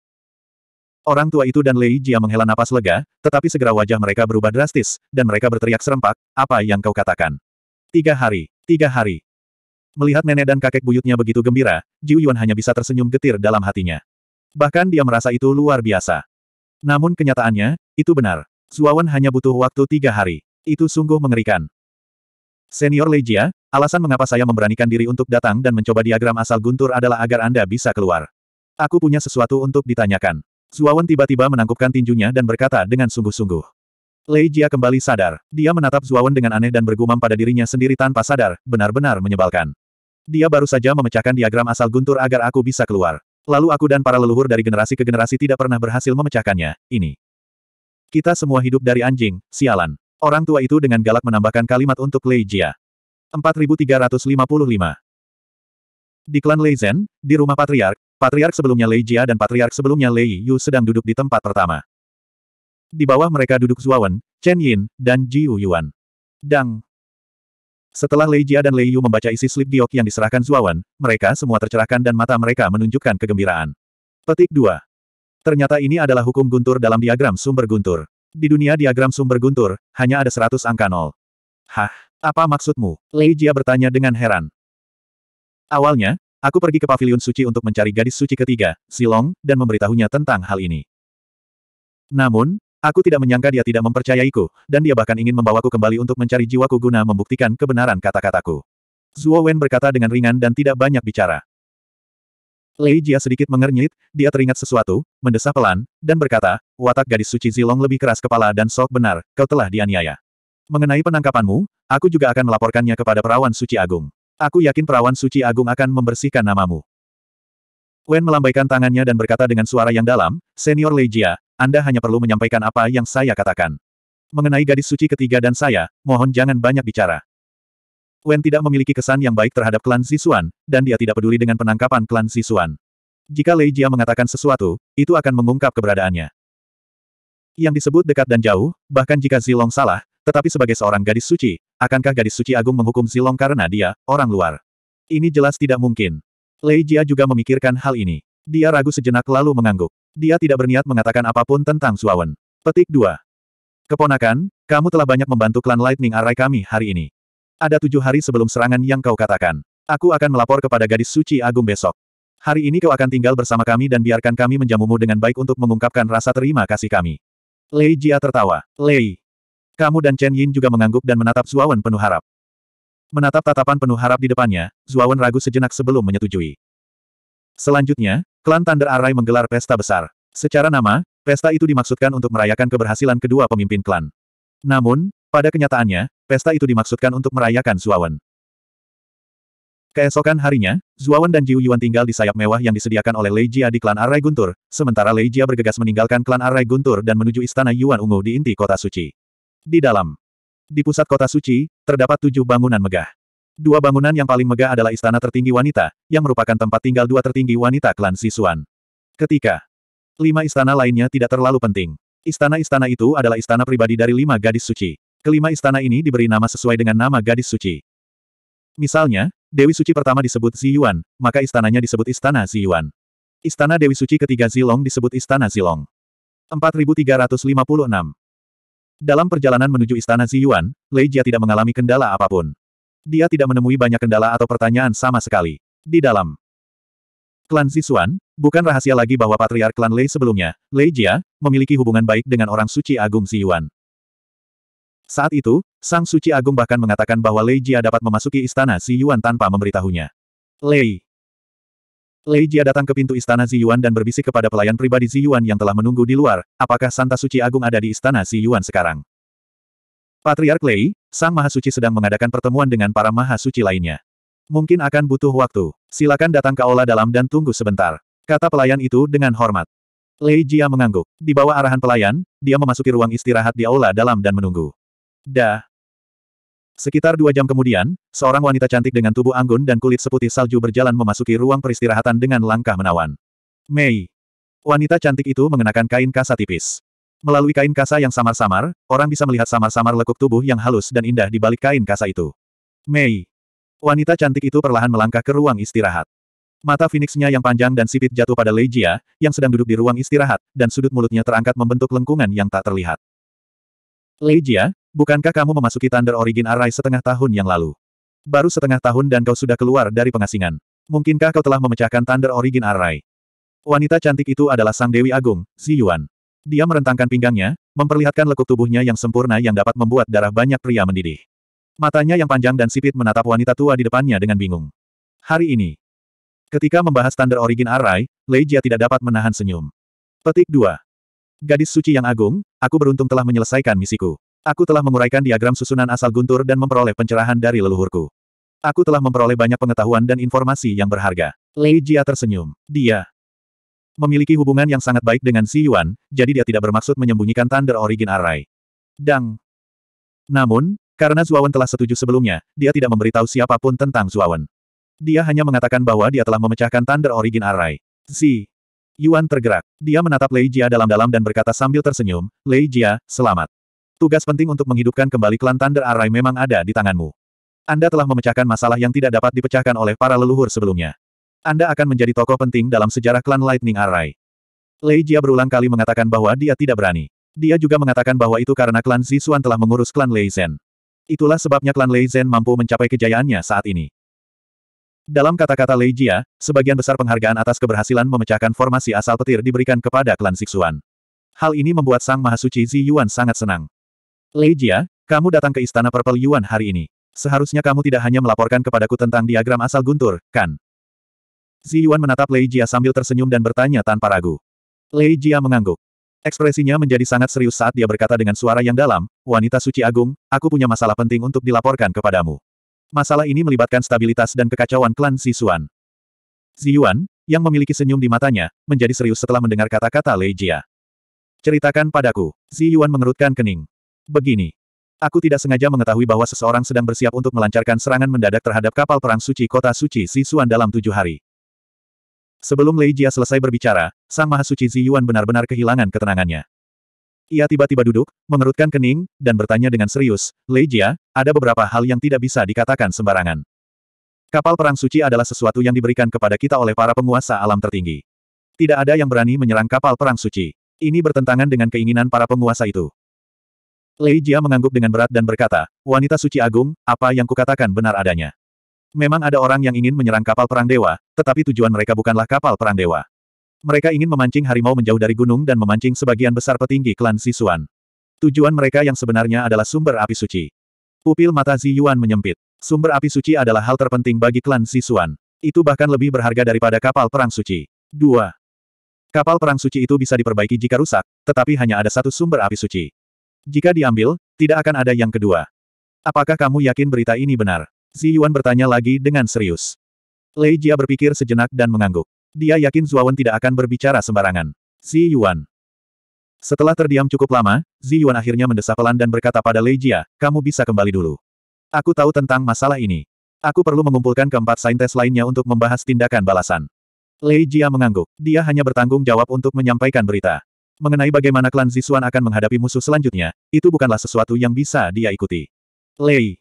Orang tua itu dan Lei Jia menghela napas lega, tetapi segera wajah mereka berubah drastis, dan mereka berteriak serempak, apa yang kau katakan? Tiga hari, tiga hari. Melihat nenek dan kakek buyutnya begitu gembira, Jiu Yuan hanya bisa tersenyum getir dalam hatinya. Bahkan dia merasa itu luar biasa. Namun kenyataannya, itu benar. Zuawan hanya butuh waktu tiga hari. Itu sungguh mengerikan. Senior Legia, alasan mengapa saya memberanikan diri untuk datang dan mencoba diagram asal guntur adalah agar Anda bisa keluar. Aku punya sesuatu untuk ditanyakan. Zuawan tiba-tiba menangkupkan tinjunya dan berkata dengan sungguh-sungguh. Legia kembali sadar. Dia menatap Zuawan dengan aneh dan bergumam pada dirinya sendiri tanpa sadar, benar-benar menyebalkan. Dia baru saja memecahkan diagram asal guntur agar aku bisa keluar. Lalu aku dan para leluhur dari generasi ke generasi tidak pernah berhasil memecahkannya, ini. Kita semua hidup dari anjing, sialan. Orang tua itu dengan galak menambahkan kalimat untuk Lei Jia. 4355 Di klan Lei Zhen, di rumah Patriark, Patriark sebelumnya Lei Jia dan Patriark sebelumnya Lei Yu sedang duduk di tempat pertama. Di bawah mereka duduk Zuawan, Chen Yin, dan Jiu Yuan. Dang, setelah Lei Jia dan Lei Yu membaca isi slip giok yang diserahkan Zuawan, mereka semua tercerahkan dan mata mereka menunjukkan kegembiraan. Petik 2. Ternyata ini adalah hukum guntur dalam diagram sumber guntur. Di dunia diagram sumber guntur, hanya ada 100 angka nol. Hah? Apa maksudmu? Lei Jia bertanya dengan heran. Awalnya, aku pergi ke paviliun suci untuk mencari gadis suci ketiga, Silong, dan memberitahunya tentang hal ini. Namun, aku tidak menyangka dia tidak mempercayaiku, dan dia bahkan ingin membawaku kembali untuk mencari jiwaku guna membuktikan kebenaran kata-kataku. Zuo Wen berkata dengan ringan dan tidak banyak bicara. Lei Jia sedikit mengernyit, dia teringat sesuatu, mendesah pelan, dan berkata, watak gadis suci Zilong lebih keras kepala dan sok benar, kau telah dianiaya. Mengenai penangkapanmu, aku juga akan melaporkannya kepada perawan suci agung. Aku yakin perawan suci agung akan membersihkan namamu. Wen melambaikan tangannya dan berkata dengan suara yang dalam, Senior Lei Jia, Anda hanya perlu menyampaikan apa yang saya katakan. Mengenai gadis suci ketiga dan saya, mohon jangan banyak bicara. Wen tidak memiliki kesan yang baik terhadap klan Zisuan, dan dia tidak peduli dengan penangkapan klan Zisuan. Jika Lei Jia mengatakan sesuatu, itu akan mengungkap keberadaannya. Yang disebut dekat dan jauh, bahkan jika Zilong salah, tetapi sebagai seorang gadis suci, akankah gadis suci agung menghukum Zilong karena dia, orang luar? Ini jelas tidak mungkin. Lei Jia juga memikirkan hal ini. Dia ragu sejenak lalu mengangguk. Dia tidak berniat mengatakan apa pun tentang Zuawan. Petik 2. Keponakan, kamu telah banyak membantu klan Lightning Array kami hari ini. Ada tujuh hari sebelum serangan yang kau katakan. Aku akan melapor kepada gadis suci agung besok. Hari ini kau akan tinggal bersama kami dan biarkan kami menjamumu dengan baik untuk mengungkapkan rasa terima kasih kami. Lei Jia tertawa. Lei. Kamu dan Chen Yin juga mengangguk dan menatap Zuawan penuh harap. Menatap tatapan penuh harap di depannya, Zuawan ragu sejenak sebelum menyetujui. Selanjutnya, klan Thunder Array menggelar pesta besar. Secara nama, pesta itu dimaksudkan untuk merayakan keberhasilan kedua pemimpin klan. Namun, pada kenyataannya, pesta itu dimaksudkan untuk merayakan Zuawan. Keesokan harinya, Zuawan dan Jiu Yuan tinggal di sayap mewah yang disediakan oleh Lei Jia di klan Arai Guntur, sementara Lei Jia bergegas meninggalkan klan Arai Guntur dan menuju istana Yuan Ungu di inti kota suci. Di dalam. Di pusat kota suci, terdapat tujuh bangunan megah. Dua bangunan yang paling megah adalah istana tertinggi wanita, yang merupakan tempat tinggal dua tertinggi wanita klan Sisuan. Ketika lima istana lainnya tidak terlalu penting. Istana-istana itu adalah istana pribadi dari lima gadis suci. Kelima istana ini diberi nama sesuai dengan nama gadis suci. Misalnya, Dewi Suci pertama disebut Ziyuan, maka istananya disebut Istana Ziyuan. Istana Dewi Suci ketiga Zilong disebut Istana Zilong. 4356 Dalam perjalanan menuju Istana Ziyuan, Lei Jia tidak mengalami kendala apa pun. Dia tidak menemui banyak kendala atau pertanyaan sama sekali. Di dalam klan Zisuan, bukan rahasia lagi bahwa patriark klan Lei sebelumnya, Lei Jia, memiliki hubungan baik dengan orang suci agung Ziyuan. Saat itu, Sang Suci Agung bahkan mengatakan bahwa Lei Jia dapat memasuki istana Zi Yuan tanpa memberitahunya. Lei. Lei Jia datang ke pintu istana Zi Yuan dan berbisik kepada pelayan pribadi Zi Yuan yang telah menunggu di luar, apakah Santa Suci Agung ada di istana Zi Yuan sekarang. Patriark Lei, Sang Maha Suci sedang mengadakan pertemuan dengan para Maha Suci lainnya. Mungkin akan butuh waktu. Silakan datang ke aula dalam dan tunggu sebentar. Kata pelayan itu dengan hormat. Lei Jia mengangguk. Di bawah arahan pelayan, dia memasuki ruang istirahat di aula dalam dan menunggu. Dah. Sekitar dua jam kemudian, seorang wanita cantik dengan tubuh anggun dan kulit seputih salju berjalan memasuki ruang peristirahatan dengan langkah menawan. Mei. Wanita cantik itu mengenakan kain kasa tipis. Melalui kain kasa yang samar-samar, orang bisa melihat samar-samar lekuk tubuh yang halus dan indah di balik kain kasa itu. Mei. Wanita cantik itu perlahan melangkah ke ruang istirahat. Mata Phoenixnya yang panjang dan sipit jatuh pada Lei Jia, yang sedang duduk di ruang istirahat, dan sudut mulutnya terangkat membentuk lengkungan yang tak terlihat. Lei Jia, Bukankah kamu memasuki Thunder Origin Array setengah tahun yang lalu? Baru setengah tahun dan kau sudah keluar dari pengasingan. Mungkinkah kau telah memecahkan Thunder Origin Array? Wanita cantik itu adalah Sang Dewi Agung, Zi Yuan. Dia merentangkan pinggangnya, memperlihatkan lekuk tubuhnya yang sempurna yang dapat membuat darah banyak pria mendidih. Matanya yang panjang dan sipit menatap wanita tua di depannya dengan bingung. Hari ini, ketika membahas Thunder Origin Array, Lei Jia tidak dapat menahan senyum. Petik 2. Gadis suci yang agung, aku beruntung telah menyelesaikan misiku. Aku telah menguraikan diagram susunan asal guntur dan memperoleh pencerahan dari leluhurku. Aku telah memperoleh banyak pengetahuan dan informasi yang berharga. Lei Jia tersenyum. Dia memiliki hubungan yang sangat baik dengan Xi Yuan, jadi dia tidak bermaksud menyembunyikan Thunder Origin Array. Dang. Namun, karena Zuawan telah setuju sebelumnya, dia tidak memberitahu siapa pun tentang Zuawan. Dia hanya mengatakan bahwa dia telah memecahkan Thunder Origin Array. Xi. Yuan tergerak. Dia menatap Lei Jia dalam-dalam dan berkata sambil tersenyum, Lei Jia, selamat. Tugas penting untuk menghidupkan kembali klan Thunder Array memang ada di tanganmu. Anda telah memecahkan masalah yang tidak dapat dipecahkan oleh para leluhur sebelumnya. Anda akan menjadi tokoh penting dalam sejarah klan Lightning Array. Lei Jia berulang kali mengatakan bahwa dia tidak berani. Dia juga mengatakan bahwa itu karena klan Zisuan telah mengurus klan Lei Zhen. Itulah sebabnya klan Lei Zhen mampu mencapai kejayaannya saat ini. Dalam kata-kata Lei Jia, sebagian besar penghargaan atas keberhasilan memecahkan formasi asal petir diberikan kepada klan Sixuan. Hal ini membuat Sang Mahasuci Zi Yuan sangat senang. Lei Jia, kamu datang ke Istana Purple Yuan hari ini. Seharusnya kamu tidak hanya melaporkan kepadaku tentang diagram asal guntur, kan? Zi Yuan menatap Lei Jia sambil tersenyum dan bertanya tanpa ragu. Lei Jia mengangguk. Ekspresinya menjadi sangat serius saat dia berkata dengan suara yang dalam, Wanita Suci Agung, aku punya masalah penting untuk dilaporkan kepadamu. Masalah ini melibatkan stabilitas dan kekacauan klan Sisuan. Ziyuan, yang memiliki senyum di matanya, menjadi serius setelah mendengar kata-kata Lei Jia. Ceritakan padaku. Ziyuan mengerutkan kening. Begini. Aku tidak sengaja mengetahui bahwa seseorang sedang bersiap untuk melancarkan serangan mendadak terhadap kapal perang suci kota suci Sisuan dalam tujuh hari. Sebelum Lei Jia selesai berbicara, Sang Mahasuci Ziyuan benar-benar kehilangan ketenangannya. Ia tiba-tiba duduk, mengerutkan kening, dan bertanya dengan serius, Leijia, ada beberapa hal yang tidak bisa dikatakan sembarangan. Kapal perang suci adalah sesuatu yang diberikan kepada kita oleh para penguasa alam tertinggi. Tidak ada yang berani menyerang kapal perang suci. Ini bertentangan dengan keinginan para penguasa itu. Lei Jia mengangguk dengan berat dan berkata, Wanita suci agung, apa yang kukatakan benar adanya. Memang ada orang yang ingin menyerang kapal perang dewa, tetapi tujuan mereka bukanlah kapal perang dewa. Mereka ingin memancing harimau menjauh dari gunung dan memancing sebagian besar petinggi klan Sisuan. Tujuan mereka yang sebenarnya adalah sumber api suci. Pupil mata Zi Yuan menyempit. Sumber api suci adalah hal terpenting bagi klan Sisuan. Itu bahkan lebih berharga daripada kapal perang suci. 2. Kapal perang suci itu bisa diperbaiki jika rusak, tetapi hanya ada satu sumber api suci. Jika diambil, tidak akan ada yang kedua. Apakah kamu yakin berita ini benar? Zi Yuan bertanya lagi dengan serius. Lei Jia berpikir sejenak dan mengangguk. Dia yakin Zuawan tidak akan berbicara sembarangan. Zi Yuan. Setelah terdiam cukup lama, Zi Yuan akhirnya mendesah pelan dan berkata pada Lei Jia, kamu bisa kembali dulu. Aku tahu tentang masalah ini. Aku perlu mengumpulkan keempat saintes lainnya untuk membahas tindakan balasan. Lei Jia mengangguk. Dia hanya bertanggung jawab untuk menyampaikan berita. Mengenai bagaimana klan Zisuan akan menghadapi musuh selanjutnya, itu bukanlah sesuatu yang bisa dia ikuti. Lei.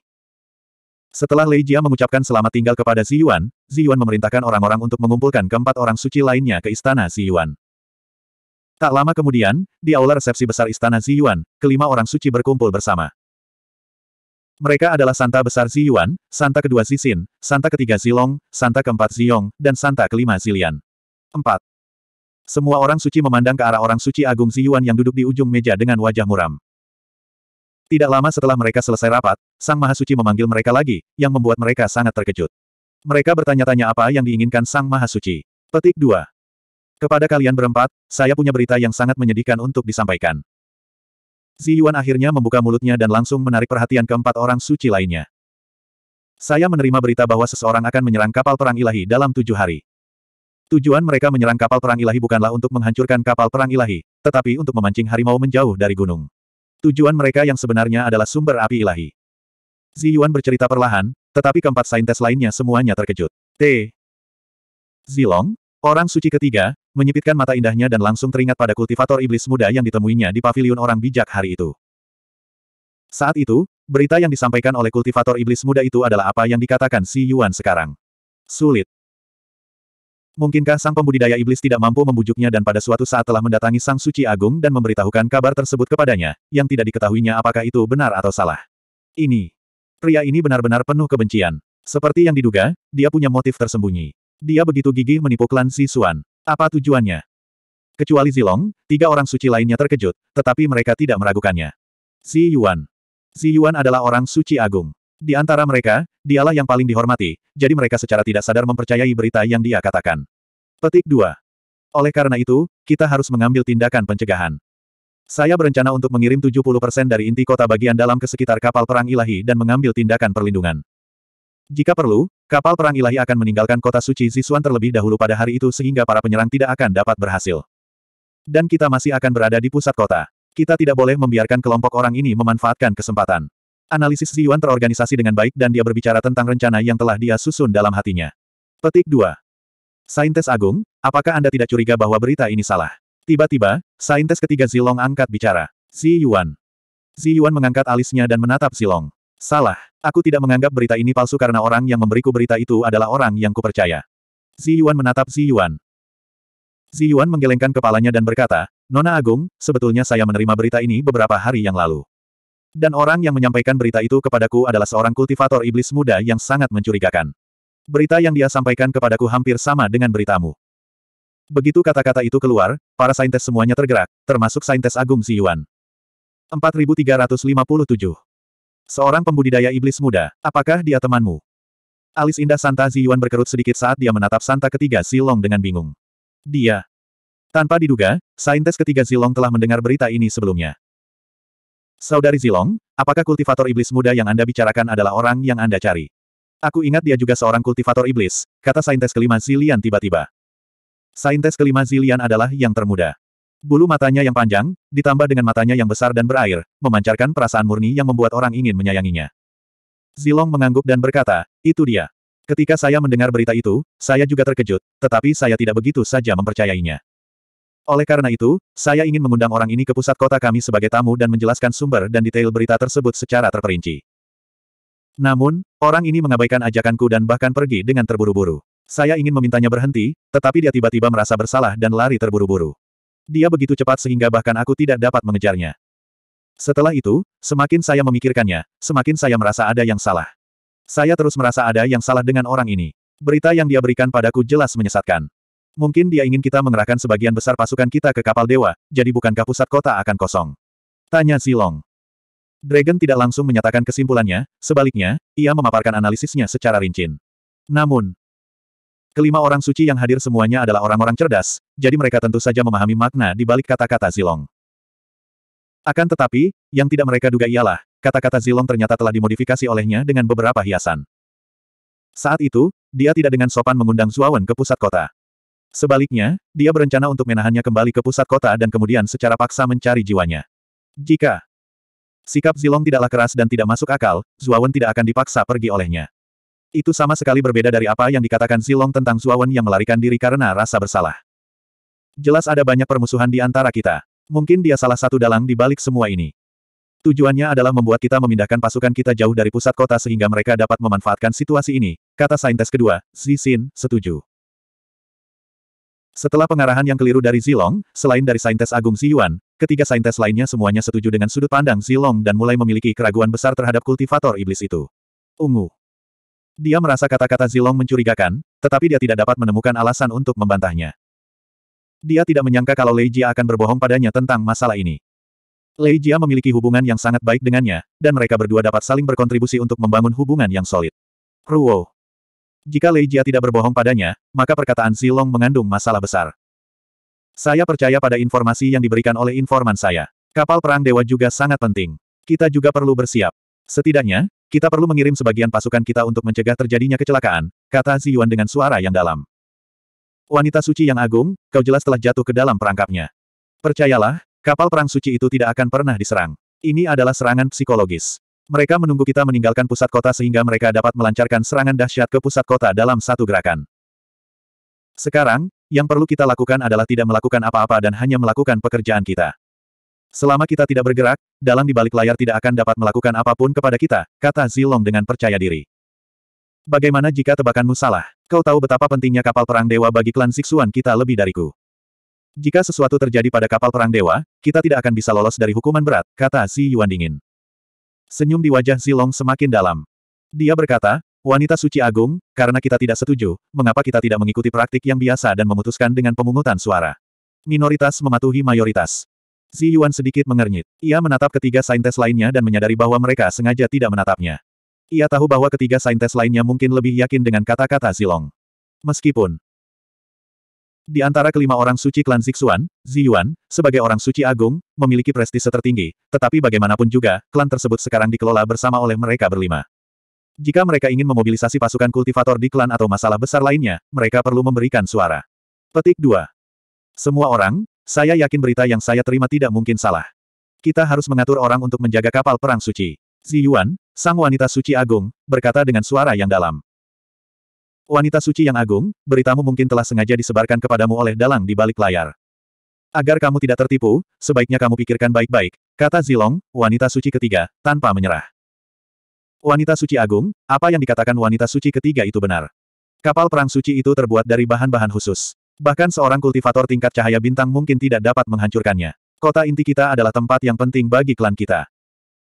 Setelah Lei Jia mengucapkan selamat tinggal kepada Zi Yuan, Zi Yuan memerintahkan orang-orang untuk mengumpulkan keempat orang suci lainnya ke istana Zi Yuan. Tak lama kemudian, di aula resepsi besar istana Zi Yuan, kelima orang suci berkumpul bersama. Mereka adalah Santa Besar Zi Yuan, Santa kedua Zi Xin, Santa ketiga Zi Long, Santa keempat Zi Yong, dan Santa kelima Zi Lian. 4. Semua orang suci memandang ke arah orang suci agung Zi Yuan yang duduk di ujung meja dengan wajah muram. Tidak lama setelah mereka selesai rapat, Sang Mahasuci memanggil mereka lagi, yang membuat mereka sangat terkejut. Mereka bertanya-tanya apa yang diinginkan Sang Mahasuci. Petik 2. Kepada kalian berempat, saya punya berita yang sangat menyedihkan untuk disampaikan. Zi Yuan akhirnya membuka mulutnya dan langsung menarik perhatian keempat orang suci lainnya. Saya menerima berita bahwa seseorang akan menyerang kapal perang ilahi dalam tujuh hari. Tujuan mereka menyerang kapal perang ilahi bukanlah untuk menghancurkan kapal perang ilahi, tetapi untuk memancing harimau menjauh dari gunung. Tujuan mereka yang sebenarnya adalah sumber api ilahi. Zi Yuan bercerita perlahan, tetapi keempat saintes lainnya semuanya terkejut. T. Zilong, orang suci ketiga, menyipitkan mata indahnya dan langsung teringat pada kultivator iblis muda yang ditemuinya di pavilion orang bijak hari itu. Saat itu, berita yang disampaikan oleh kultivator iblis muda itu adalah apa yang dikatakan Si Yuan sekarang. Sulit. Mungkinkah sang pembudidaya iblis tidak mampu membujuknya dan pada suatu saat telah mendatangi sang suci agung dan memberitahukan kabar tersebut kepadanya, yang tidak diketahuinya apakah itu benar atau salah. Ini. Pria ini benar-benar penuh kebencian. Seperti yang diduga, dia punya motif tersembunyi. Dia begitu gigih menipu klan Si Suan. Apa tujuannya? Kecuali Zilong, tiga orang suci lainnya terkejut, tetapi mereka tidak meragukannya. Si Yuan. Si Yuan adalah orang suci agung. Di antara mereka, dialah yang paling dihormati, jadi mereka secara tidak sadar mempercayai berita yang dia katakan. Petik 2. Oleh karena itu, kita harus mengambil tindakan pencegahan. Saya berencana untuk mengirim 70% dari inti kota bagian dalam ke sekitar kapal perang ilahi dan mengambil tindakan perlindungan. Jika perlu, kapal perang ilahi akan meninggalkan kota suci Zisuan terlebih dahulu pada hari itu sehingga para penyerang tidak akan dapat berhasil. Dan kita masih akan berada di pusat kota. Kita tidak boleh membiarkan kelompok orang ini memanfaatkan kesempatan. Analisis Ziyuan terorganisasi dengan baik dan dia berbicara tentang rencana yang telah dia susun dalam hatinya. Petik 2. Saintes Agung, apakah Anda tidak curiga bahwa berita ini salah? Tiba-tiba, saintes ketiga Zilong angkat bicara. Ziyuan. Ziyuan mengangkat alisnya dan menatap Zilong. Salah, aku tidak menganggap berita ini palsu karena orang yang memberiku berita itu adalah orang yang kupercaya. Ziyuan menatap Ziyuan. Ziyuan menggelengkan kepalanya dan berkata, Nona Agung, sebetulnya saya menerima berita ini beberapa hari yang lalu. Dan orang yang menyampaikan berita itu kepadaku adalah seorang kultivator iblis muda yang sangat mencurigakan. Berita yang dia sampaikan kepadaku hampir sama dengan beritamu. Begitu kata-kata itu keluar, para saintes semuanya tergerak, termasuk saintes agung Ziyuan. 4357. Seorang pembudidaya iblis muda, apakah dia temanmu? Alis indah Santa Ziyuan berkerut sedikit saat dia menatap Santa ketiga Zilong dengan bingung. Dia. Tanpa diduga, saintes ketiga Zilong telah mendengar berita ini sebelumnya. Saudari Zilong, apakah kultivator iblis muda yang Anda bicarakan adalah orang yang Anda cari? Aku ingat dia juga seorang kultivator iblis, kata saintes kelima Zilian tiba-tiba. Saintes kelima Zilian adalah yang termuda. Bulu matanya yang panjang, ditambah dengan matanya yang besar dan berair, memancarkan perasaan murni yang membuat orang ingin menyayanginya. Zilong mengangguk dan berkata, itu dia. Ketika saya mendengar berita itu, saya juga terkejut, tetapi saya tidak begitu saja mempercayainya. Oleh karena itu, saya ingin mengundang orang ini ke pusat kota kami sebagai tamu dan menjelaskan sumber dan detail berita tersebut secara terperinci. Namun, orang ini mengabaikan ajakanku dan bahkan pergi dengan terburu-buru. Saya ingin memintanya berhenti, tetapi dia tiba-tiba merasa bersalah dan lari terburu-buru. Dia begitu cepat sehingga bahkan aku tidak dapat mengejarnya. Setelah itu, semakin saya memikirkannya, semakin saya merasa ada yang salah. Saya terus merasa ada yang salah dengan orang ini. Berita yang dia berikan padaku jelas menyesatkan. Mungkin dia ingin kita mengerahkan sebagian besar pasukan kita ke kapal dewa, jadi bukankah pusat kota akan kosong? Tanya Zilong. Dragon tidak langsung menyatakan kesimpulannya, sebaliknya, ia memaparkan analisisnya secara rinci. Namun, kelima orang suci yang hadir semuanya adalah orang-orang cerdas, jadi mereka tentu saja memahami makna di balik kata-kata Zilong. Akan tetapi, yang tidak mereka duga ialah, kata-kata Zilong ternyata telah dimodifikasi olehnya dengan beberapa hiasan. Saat itu, dia tidak dengan sopan mengundang Zuawan ke pusat kota. Sebaliknya, dia berencana untuk menahannya kembali ke pusat kota dan kemudian secara paksa mencari jiwanya. Jika Sikap Zilong tidaklah keras dan tidak masuk akal, Zuawan tidak akan dipaksa pergi olehnya. Itu sama sekali berbeda dari apa yang dikatakan Zilong tentang Zuawan yang melarikan diri karena rasa bersalah. Jelas ada banyak permusuhan di antara kita. Mungkin dia salah satu dalang di balik semua ini. Tujuannya adalah membuat kita memindahkan pasukan kita jauh dari pusat kota sehingga mereka dapat memanfaatkan situasi ini, kata saintes kedua, Zixin, setuju. Setelah pengarahan yang keliru dari Zilong, selain dari saintes agung Ziyuan, ketiga saintes lainnya semuanya setuju dengan sudut pandang Zilong dan mulai memiliki keraguan besar terhadap kultivator iblis itu. Ungu. Dia merasa kata-kata Zilong mencurigakan, tetapi dia tidak dapat menemukan alasan untuk membantahnya. Dia tidak menyangka kalau Lei Jia akan berbohong padanya tentang masalah ini. Lei Jia memiliki hubungan yang sangat baik dengannya, dan mereka berdua dapat saling berkontribusi untuk membangun hubungan yang solid. Ruo. Jika Lei Jia tidak berbohong padanya, maka perkataan Zilong mengandung masalah besar. Saya percaya pada informasi yang diberikan oleh informan saya. Kapal perang dewa juga sangat penting. Kita juga perlu bersiap. Setidaknya, kita perlu mengirim sebagian pasukan kita untuk mencegah terjadinya kecelakaan, kata Ziyuan dengan suara yang dalam. Wanita suci yang agung, kau jelas telah jatuh ke dalam perangkapnya. Percayalah, kapal perang suci itu tidak akan pernah diserang. Ini adalah serangan psikologis. Mereka menunggu kita meninggalkan pusat kota sehingga mereka dapat melancarkan serangan dahsyat ke pusat kota dalam satu gerakan. Sekarang, yang perlu kita lakukan adalah tidak melakukan apa-apa dan hanya melakukan pekerjaan kita. Selama kita tidak bergerak, dalang di balik layar tidak akan dapat melakukan apa pun kepada kita, kata Zilong dengan percaya diri. Bagaimana jika tebakanmu salah? Kau tahu betapa pentingnya kapal perang dewa bagi klan Siksuan kita lebih dariku. Jika sesuatu terjadi pada kapal perang dewa, kita tidak akan bisa lolos dari hukuman berat, kata Zi Yuan dingin. Senyum di wajah Zilong semakin dalam. Dia berkata, wanita suci agung, karena kita tidak setuju, mengapa kita tidak mengikuti praktik yang biasa dan memutuskan dengan pemungutan suara? Minoritas mematuhi mayoritas. Zi Yuan sedikit mengernyit. Ia menatap ketiga saintes lainnya dan menyadari bahwa mereka sengaja tidak menatapnya. Ia tahu bahwa ketiga saintes lainnya mungkin lebih yakin dengan kata-kata Zilong. Meskipun, di antara kelima orang suci klan Zixuan, Ziyuan, sebagai orang suci agung, memiliki prestise tertinggi, tetapi bagaimanapun juga, klan tersebut sekarang dikelola bersama oleh mereka berlima. Jika mereka ingin memobilisasi pasukan kultivator di klan atau masalah besar lainnya, mereka perlu memberikan suara. Petik 2. Semua orang, saya yakin berita yang saya terima tidak mungkin salah. Kita harus mengatur orang untuk menjaga kapal perang suci. Ziyuan, sang wanita suci agung, berkata dengan suara yang dalam. Wanita suci yang agung, beritamu mungkin telah sengaja disebarkan kepadamu oleh dalang di balik layar. Agar kamu tidak tertipu, sebaiknya kamu pikirkan baik-baik, kata Zilong, wanita suci ketiga, tanpa menyerah. Wanita suci agung, apa yang dikatakan wanita suci ketiga itu benar. Kapal perang suci itu terbuat dari bahan-bahan khusus. Bahkan seorang kultivator tingkat cahaya bintang mungkin tidak dapat menghancurkannya. Kota inti kita adalah tempat yang penting bagi klan kita.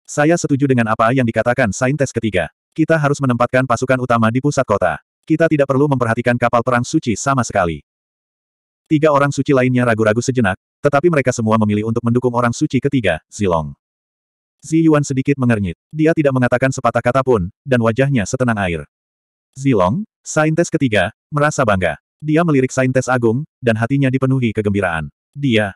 Saya setuju dengan apa yang dikatakan saintes ketiga. Kita harus menempatkan pasukan utama di pusat kota. Kita tidak perlu memperhatikan kapal perang suci sama sekali. Tiga orang suci lainnya ragu-ragu sejenak, tetapi mereka semua memilih untuk mendukung orang suci ketiga, Zilong. Zi Yuan sedikit mengernyit. Dia tidak mengatakan sepatah kata pun, dan wajahnya setenang air. Zilong, saintes ketiga, merasa bangga. Dia melirik saintes agung, dan hatinya dipenuhi kegembiraan. Dia.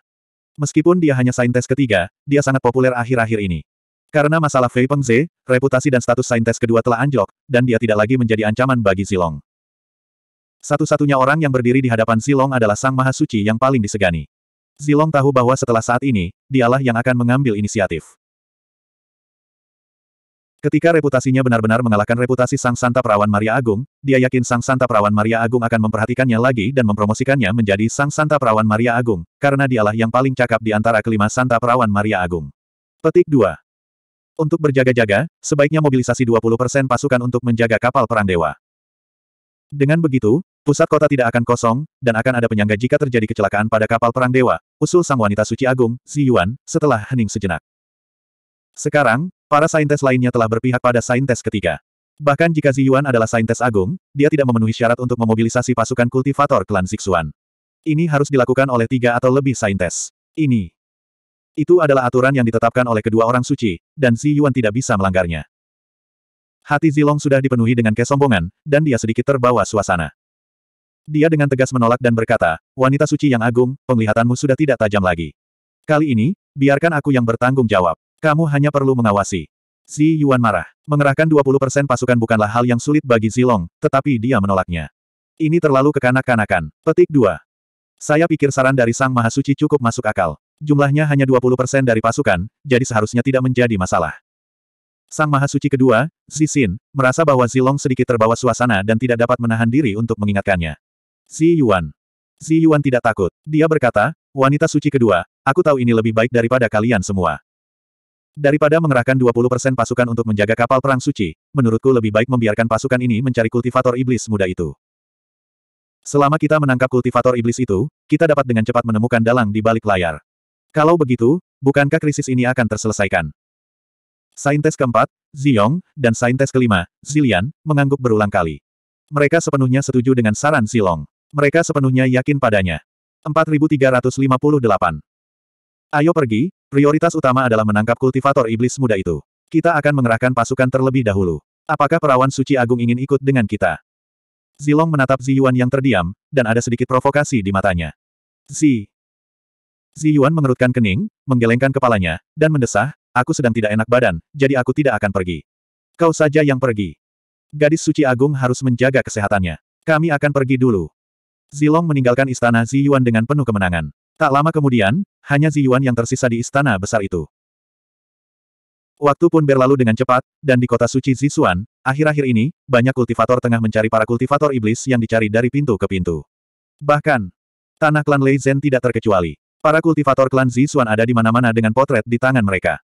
Meskipun dia hanya saintes ketiga, dia sangat populer akhir-akhir ini. Karena masalah Fei Pengze, reputasi dan status saintes kedua telah anjlok, dan dia tidak lagi menjadi ancaman bagi Zilong. Satu-satunya orang yang berdiri di hadapan Zilong adalah Sang Maha Suci yang paling disegani. Zilong tahu bahwa setelah saat ini, dialah yang akan mengambil inisiatif. Ketika reputasinya benar-benar mengalahkan reputasi Sang Santa Perawan Maria Agung, dia yakin Sang Santa Perawan Maria Agung akan memperhatikannya lagi dan mempromosikannya menjadi Sang Santa Perawan Maria Agung, karena dialah yang paling cakap di antara kelima Santa Perawan Maria Agung. Petik 2. Untuk berjaga-jaga, sebaiknya mobilisasi 20% pasukan untuk menjaga kapal perang dewa. Dengan begitu, pusat kota tidak akan kosong, dan akan ada penyangga jika terjadi kecelakaan pada kapal perang dewa, usul sang wanita suci agung, Zi Yuan, setelah hening sejenak. Sekarang, para saintes lainnya telah berpihak pada saintes ketiga. Bahkan jika Zi Yuan adalah saintes agung, dia tidak memenuhi syarat untuk memobilisasi pasukan kultivator klan Zixuan. Ini harus dilakukan oleh tiga atau lebih saintes. Ini itu adalah aturan yang ditetapkan oleh kedua orang suci, dan Zi Yuan tidak bisa melanggarnya. Hati Zilong sudah dipenuhi dengan kesombongan, dan dia sedikit terbawa suasana. Dia dengan tegas menolak dan berkata, wanita suci yang agung, penglihatanmu sudah tidak tajam lagi. Kali ini, biarkan aku yang bertanggung jawab. Kamu hanya perlu mengawasi. Zi Yuan marah. Mengerahkan 20% pasukan bukanlah hal yang sulit bagi Zilong, tetapi dia menolaknya. Ini terlalu kekanak-kanakan. Petik 2. Saya pikir saran dari Sang Maha Suci cukup masuk akal. Jumlahnya hanya 20% dari pasukan, jadi seharusnya tidak menjadi masalah. Sang Maha Suci kedua, Xin, merasa bahwa Zilong sedikit terbawa suasana dan tidak dapat menahan diri untuk mengingatkannya. Zi Yuan. Zi Yuan tidak takut. Dia berkata, wanita suci kedua, aku tahu ini lebih baik daripada kalian semua. Daripada mengerahkan 20% pasukan untuk menjaga kapal perang suci, menurutku lebih baik membiarkan pasukan ini mencari kultivator iblis muda itu. Selama kita menangkap kultivator iblis itu, kita dapat dengan cepat menemukan dalang di balik layar. Kalau begitu, bukankah krisis ini akan terselesaikan? Saintes keempat, Ziyong, dan saintes kelima, Zilian, mengangguk berulang kali. Mereka sepenuhnya setuju dengan saran Zilong. Mereka sepenuhnya yakin padanya. 4358. Ayo pergi, prioritas utama adalah menangkap kultivator iblis muda itu. Kita akan mengerahkan pasukan terlebih dahulu. Apakah perawan suci agung ingin ikut dengan kita? Zilong menatap Ziyuan yang terdiam, dan ada sedikit provokasi di matanya. Zi, Zi Yuan mengerutkan kening, menggelengkan kepalanya, dan mendesah, aku sedang tidak enak badan, jadi aku tidak akan pergi. Kau saja yang pergi. Gadis suci agung harus menjaga kesehatannya. Kami akan pergi dulu. Zilong meninggalkan istana Zi Yuan dengan penuh kemenangan. Tak lama kemudian, hanya Zi Yuan yang tersisa di istana besar itu. Waktu pun berlalu dengan cepat, dan di kota suci Zisuan, akhir-akhir ini, banyak kultivator tengah mencari para kultivator iblis yang dicari dari pintu ke pintu. Bahkan, tanah klan Lei Zhen tidak terkecuali. Para kultivator klan Zisuan ada di mana-mana dengan potret di tangan mereka.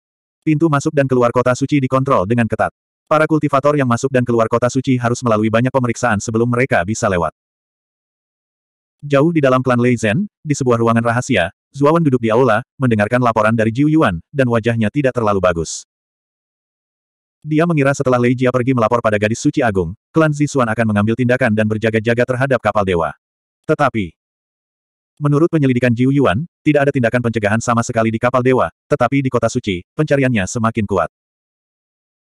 Pintu masuk dan keluar kota suci dikontrol dengan ketat. Para kultivator yang masuk dan keluar kota suci harus melalui banyak pemeriksaan sebelum mereka bisa lewat. Jauh di dalam klan Lei Zhen, di sebuah ruangan rahasia, Zuawan duduk di aula, mendengarkan laporan dari Jiu Yuan, dan wajahnya tidak terlalu bagus. Dia mengira setelah Lei Jia pergi melapor pada gadis suci agung, klan Zisuan akan mengambil tindakan dan berjaga-jaga terhadap kapal dewa. Tetapi, Menurut penyelidikan Jiu Yuan, tidak ada tindakan pencegahan sama sekali di kapal dewa, tetapi di kota suci, pencariannya semakin kuat.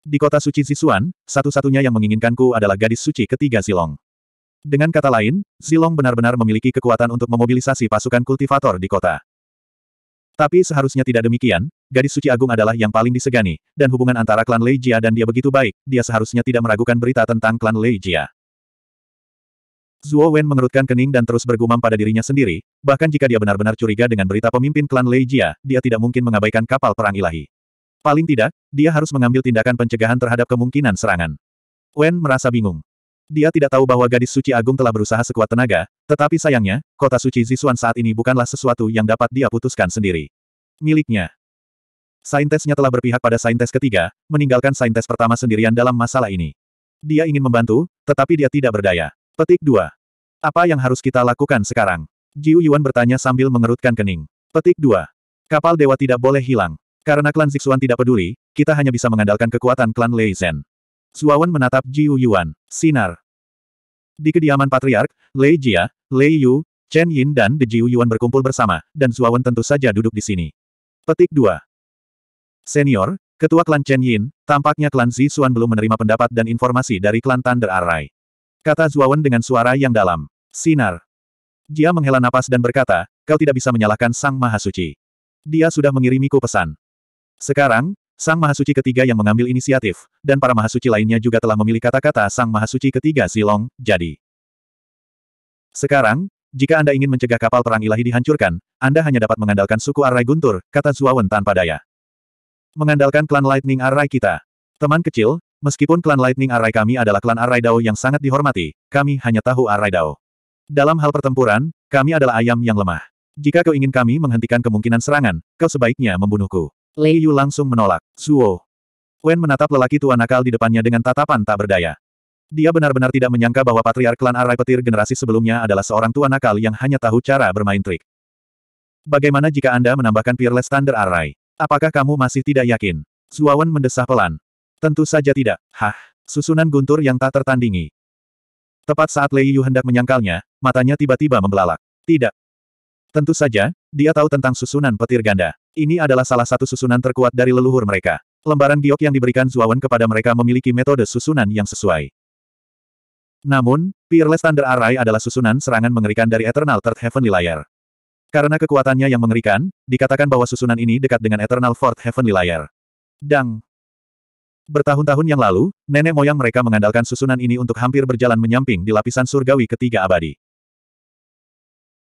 Di kota suci Zisuan, satu-satunya yang menginginkanku adalah gadis suci ketiga Zilong. Dengan kata lain, Zilong benar-benar memiliki kekuatan untuk memobilisasi pasukan kultivator di kota. Tapi seharusnya tidak demikian, gadis suci agung adalah yang paling disegani, dan hubungan antara klan Lei Jia dan dia begitu baik, dia seharusnya tidak meragukan berita tentang klan Lei Jia. Zuo Wen mengerutkan kening dan terus bergumam pada dirinya sendiri, bahkan jika dia benar-benar curiga dengan berita pemimpin klan Lei Jia, dia tidak mungkin mengabaikan kapal perang ilahi. Paling tidak, dia harus mengambil tindakan pencegahan terhadap kemungkinan serangan. Wen merasa bingung. Dia tidak tahu bahwa gadis suci agung telah berusaha sekuat tenaga, tetapi sayangnya, kota suci Zisuan saat ini bukanlah sesuatu yang dapat dia putuskan sendiri. Miliknya. Saintesnya telah berpihak pada saintes ketiga, meninggalkan saintes pertama sendirian dalam masalah ini. Dia ingin membantu, tetapi dia tidak berdaya. Petik 2. Apa yang harus kita lakukan sekarang? Jiu Yuan bertanya sambil mengerutkan kening. Petik 2. Kapal dewa tidak boleh hilang. Karena klan Zixuan tidak peduli, kita hanya bisa mengandalkan kekuatan klan Lei Zhen. Zuawan menatap Jiu Yuan. Sinar. Di kediaman Patriark, Lei Jia, Lei Yu, Chen Yin dan De Jiu Yuan berkumpul bersama, dan Zuawan tentu saja duduk di sini. Petik 2. Senior, Ketua klan Chen Yin, tampaknya klan Xuan belum menerima pendapat dan informasi dari klan Thunder Array. Kata Zuawan dengan suara yang dalam. Sinar. Jia menghela napas dan berkata, kau tidak bisa menyalahkan Sang Mahasuci. Dia sudah mengirimiku pesan. Sekarang, Sang Mahasuci ketiga yang mengambil inisiatif, dan para Mahasuci lainnya juga telah memilih kata-kata Sang Mahasuci ketiga Zilong, jadi. Sekarang, jika Anda ingin mencegah kapal perang ilahi dihancurkan, Anda hanya dapat mengandalkan suku Array Guntur, kata Zuawan tanpa daya. Mengandalkan klan Lightning Array kita. Teman kecil, meskipun klan Lightning Array kami adalah klan Array Dao yang sangat dihormati, kami hanya tahu Array Dao. Dalam hal pertempuran, kami adalah ayam yang lemah. Jika kau ingin kami menghentikan kemungkinan serangan, kau sebaiknya membunuhku. Lei Yu langsung menolak. Zuo. Wen menatap lelaki tua nakal di depannya dengan tatapan tak berdaya. Dia benar-benar tidak menyangka bahwa patriark klan Array petir generasi sebelumnya adalah seorang tua nakal yang hanya tahu cara bermain trik. Bagaimana jika Anda menambahkan Peerless Thunder Array? Apakah kamu masih tidak yakin? Zuawan mendesah pelan. Tentu saja tidak. Hah, susunan guntur yang tak tertandingi. Tepat saat Lei Yu hendak menyangkalnya, matanya tiba-tiba membelalak. Tidak. Tentu saja, dia tahu tentang susunan petir ganda. Ini adalah salah satu susunan terkuat dari leluhur mereka. Lembaran giok yang diberikan Zuawan kepada mereka memiliki metode susunan yang sesuai. Namun, Peerless Thunder Array adalah susunan serangan mengerikan dari Eternal Third Heavenly Layer. Karena kekuatannya yang mengerikan, dikatakan bahwa susunan ini dekat dengan Eternal Fort Heavenly Layer. Dang. Bertahun-tahun yang lalu, nenek moyang mereka mengandalkan susunan ini untuk hampir berjalan menyamping di lapisan surgawi ketiga abadi.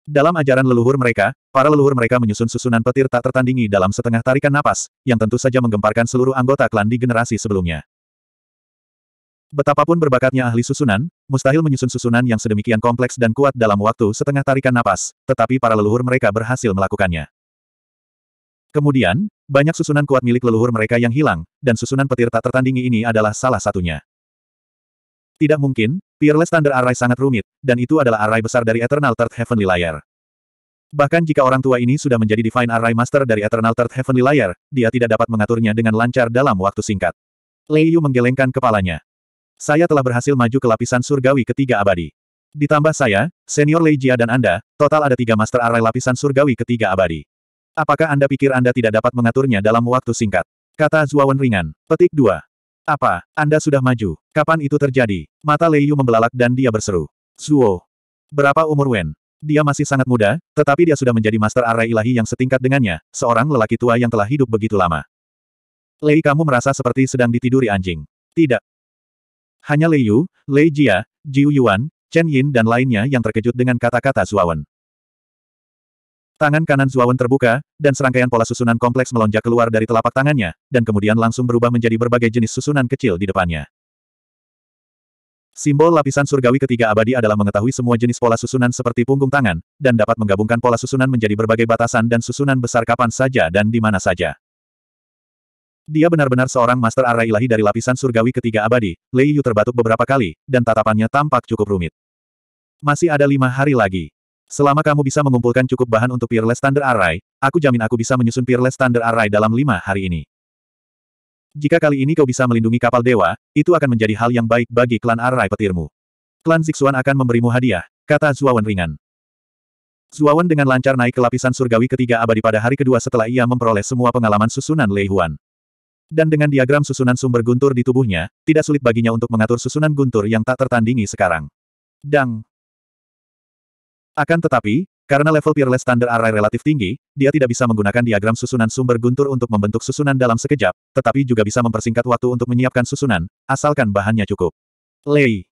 Dalam ajaran leluhur mereka, para leluhur mereka menyusun susunan petir tak tertandingi dalam setengah tarikan napas, yang tentu saja menggemparkan seluruh anggota klan di generasi sebelumnya. Betapapun berbakatnya ahli susunan, mustahil menyusun susunan yang sedemikian kompleks dan kuat dalam waktu setengah tarikan napas, tetapi para leluhur mereka berhasil melakukannya. Kemudian, banyak susunan kuat milik leluhur mereka yang hilang, dan susunan petir tak tertandingi ini adalah salah satunya. Tidak mungkin, Peerless Thunder Array sangat rumit, dan itu adalah array besar dari Eternal Third Heavenly Layer. Bahkan jika orang tua ini sudah menjadi Divine Array Master dari Eternal Third Heavenly Layer, dia tidak dapat mengaturnya dengan lancar dalam waktu singkat. Lei Yu menggelengkan kepalanya. Saya telah berhasil maju ke lapisan surgawi ketiga abadi. Ditambah saya, senior Leijia dan Anda, total ada tiga master array lapisan surgawi ketiga abadi. Apakah Anda pikir Anda tidak dapat mengaturnya dalam waktu singkat? Kata Zuawan ringan. Petik 2. Apa, Anda sudah maju? Kapan itu terjadi? Mata Leiyu membelalak dan dia berseru. Zuo. Berapa umur Wen? Dia masih sangat muda, tetapi dia sudah menjadi master array ilahi yang setingkat dengannya, seorang lelaki tua yang telah hidup begitu lama. Lei kamu merasa seperti sedang ditiduri anjing. Tidak, hanya Lei Yu, Lei Jia, Jiu Yuan, Chen Yin dan lainnya yang terkejut dengan kata-kata Zuawan. Tangan kanan Zuawan terbuka, dan serangkaian pola susunan kompleks melonjak keluar dari telapak tangannya, dan kemudian langsung berubah menjadi berbagai jenis susunan kecil di depannya. Simbol lapisan surgawi ketiga abadi adalah mengetahui semua jenis pola susunan seperti punggung tangan, dan dapat menggabungkan pola susunan menjadi berbagai batasan dan susunan besar kapan saja dan di mana saja. Dia benar-benar seorang master arah ilahi dari lapisan surgawi ketiga abadi, Lei Yu terbatuk beberapa kali, dan tatapannya tampak cukup rumit. Masih ada lima hari lagi. Selama kamu bisa mengumpulkan cukup bahan untuk Peerless Thunder Array, aku jamin aku bisa menyusun Peerless Thunder Array dalam lima hari ini. Jika kali ini kau bisa melindungi kapal dewa, itu akan menjadi hal yang baik bagi klan Array petirmu. Klan Zixuan akan memberimu hadiah, kata Zuawan ringan. Zuawan dengan lancar naik ke lapisan surgawi ketiga abadi pada hari kedua setelah ia memperoleh semua pengalaman susunan Lei Huan. Dan dengan diagram susunan sumber guntur di tubuhnya, tidak sulit baginya untuk mengatur susunan guntur yang tak tertandingi sekarang. Dang. Akan tetapi, karena level Peerless Standard Array relatif tinggi, dia tidak bisa menggunakan diagram susunan sumber guntur untuk membentuk susunan dalam sekejap, tetapi juga bisa mempersingkat waktu untuk menyiapkan susunan, asalkan bahannya cukup. Lei.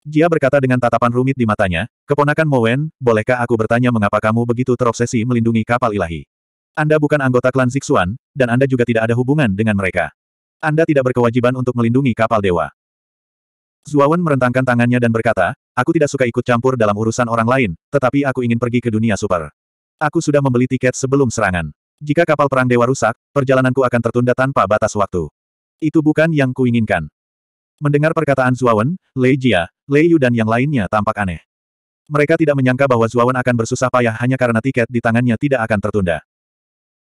Jia berkata dengan tatapan rumit di matanya, Keponakan Mowen, bolehkah aku bertanya mengapa kamu begitu terobsesi melindungi kapal ilahi? Anda bukan anggota klan Zixuan, dan Anda juga tidak ada hubungan dengan mereka. Anda tidak berkewajiban untuk melindungi kapal dewa. Zuawan merentangkan tangannya dan berkata, aku tidak suka ikut campur dalam urusan orang lain, tetapi aku ingin pergi ke dunia super. Aku sudah membeli tiket sebelum serangan. Jika kapal perang dewa rusak, perjalananku akan tertunda tanpa batas waktu. Itu bukan yang kuinginkan. Mendengar perkataan Zuawan, Lei Jia, Lei Yu dan yang lainnya tampak aneh. Mereka tidak menyangka bahwa Zuawan akan bersusah payah hanya karena tiket di tangannya tidak akan tertunda.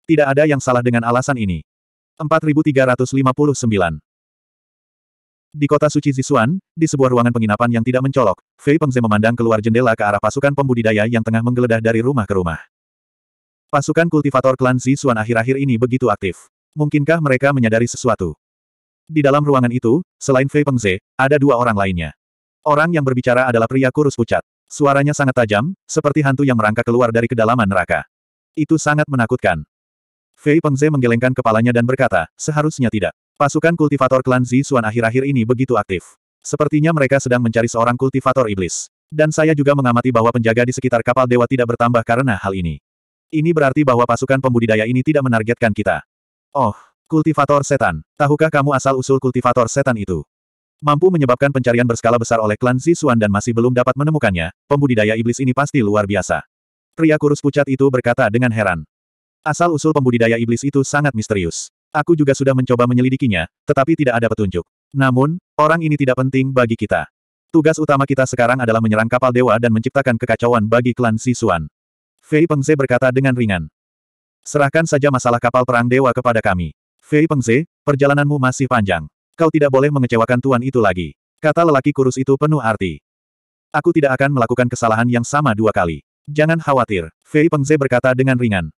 Tidak ada yang salah dengan alasan ini. 4359. Di kota suci Zisuan, di sebuah ruangan penginapan yang tidak mencolok, Fei Pengze memandang keluar jendela ke arah pasukan pembudidaya yang tengah menggeledah dari rumah ke rumah. Pasukan kultivator klan Zisuan akhir-akhir ini begitu aktif. Mungkinkah mereka menyadari sesuatu? Di dalam ruangan itu, selain Fei Pengze, ada dua orang lainnya. Orang yang berbicara adalah pria kurus pucat. Suaranya sangat tajam, seperti hantu yang merangkak keluar dari kedalaman neraka. Itu sangat menakutkan. Fei Pengze menggelengkan kepalanya dan berkata, seharusnya tidak. Pasukan kultivator klan Zisuan akhir-akhir ini begitu aktif. Sepertinya mereka sedang mencari seorang kultivator iblis. Dan saya juga mengamati bahwa penjaga di sekitar kapal dewa tidak bertambah karena hal ini. Ini berarti bahwa pasukan pembudidaya ini tidak menargetkan kita. Oh, kultivator setan. Tahukah kamu asal-usul kultivator setan itu? Mampu menyebabkan pencarian berskala besar oleh klan Zisuan dan masih belum dapat menemukannya, pembudidaya iblis ini pasti luar biasa. Pria kurus pucat itu berkata dengan heran. Asal-usul pembudidaya iblis itu sangat misterius. Aku juga sudah mencoba menyelidikinya, tetapi tidak ada petunjuk. Namun, orang ini tidak penting bagi kita. Tugas utama kita sekarang adalah menyerang kapal dewa dan menciptakan kekacauan bagi klan Sisuan. Fei Pengze berkata dengan ringan. Serahkan saja masalah kapal perang dewa kepada kami. Fei Pengze, perjalananmu masih panjang. Kau tidak boleh mengecewakan tuan itu lagi. Kata lelaki kurus itu penuh arti. Aku tidak akan melakukan kesalahan yang sama dua kali. Jangan khawatir, Fei Pengze berkata dengan ringan.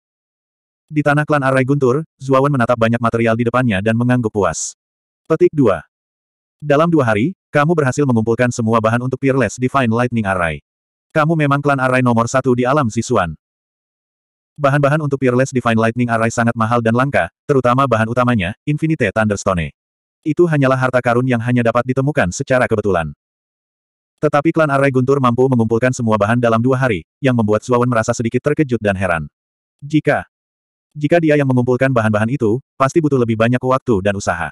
Di tanah klan Arai Guntur, Zuawan menatap banyak material di depannya dan mengangguk puas. Petik 2. Dalam dua hari, kamu berhasil mengumpulkan semua bahan untuk Peerless Divine Lightning Array. Kamu memang klan Arai nomor satu di alam Sisuan. Bahan-bahan untuk Peerless Divine Lightning Array sangat mahal dan langka, terutama bahan utamanya, Infinite Thunderstone. Itu hanyalah harta karun yang hanya dapat ditemukan secara kebetulan. Tetapi klan Arai Guntur mampu mengumpulkan semua bahan dalam dua hari, yang membuat Zuawan merasa sedikit terkejut dan heran. Jika jika dia yang mengumpulkan bahan-bahan itu, pasti butuh lebih banyak waktu dan usaha.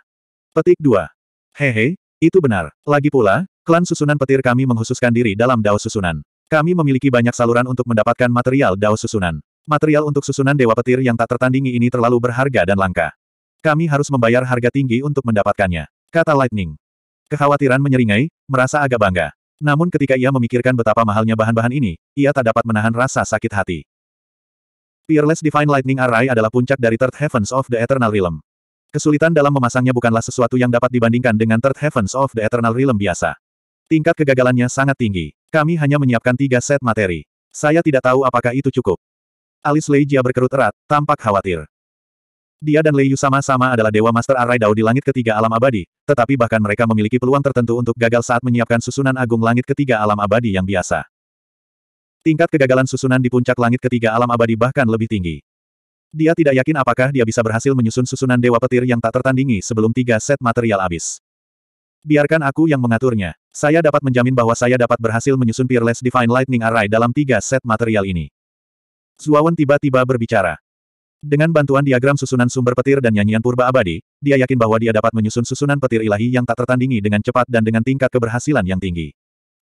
Petik 2. Hehe, itu benar. Lagi pula, klan susunan petir kami menghususkan diri dalam dao susunan. Kami memiliki banyak saluran untuk mendapatkan material dao susunan. Material untuk susunan dewa petir yang tak tertandingi ini terlalu berharga dan langka. Kami harus membayar harga tinggi untuk mendapatkannya. Kata Lightning. Kekhawatiran menyeringai, merasa agak bangga. Namun ketika ia memikirkan betapa mahalnya bahan-bahan ini, ia tak dapat menahan rasa sakit hati. Peerless Divine Lightning Array adalah puncak dari Third Heavens of the Eternal Realm. Kesulitan dalam memasangnya bukanlah sesuatu yang dapat dibandingkan dengan Third Heavens of the Eternal Realm biasa. Tingkat kegagalannya sangat tinggi. Kami hanya menyiapkan tiga set materi. Saya tidak tahu apakah itu cukup. Alis Lei Jia berkerut erat, tampak khawatir. Dia dan Lei Yu sama-sama adalah Dewa Master Array Dao di langit ketiga alam abadi, tetapi bahkan mereka memiliki peluang tertentu untuk gagal saat menyiapkan susunan agung langit ketiga alam abadi yang biasa. Tingkat kegagalan susunan di puncak langit ketiga alam abadi bahkan lebih tinggi. Dia tidak yakin apakah dia bisa berhasil menyusun susunan dewa petir yang tak tertandingi sebelum tiga set material habis. Biarkan aku yang mengaturnya. Saya dapat menjamin bahwa saya dapat berhasil menyusun Peerless Divine Lightning Array dalam tiga set material ini. Zuawan tiba-tiba berbicara. Dengan bantuan diagram susunan sumber petir dan nyanyian purba abadi, dia yakin bahwa dia dapat menyusun susunan petir ilahi yang tak tertandingi dengan cepat dan dengan tingkat keberhasilan yang tinggi.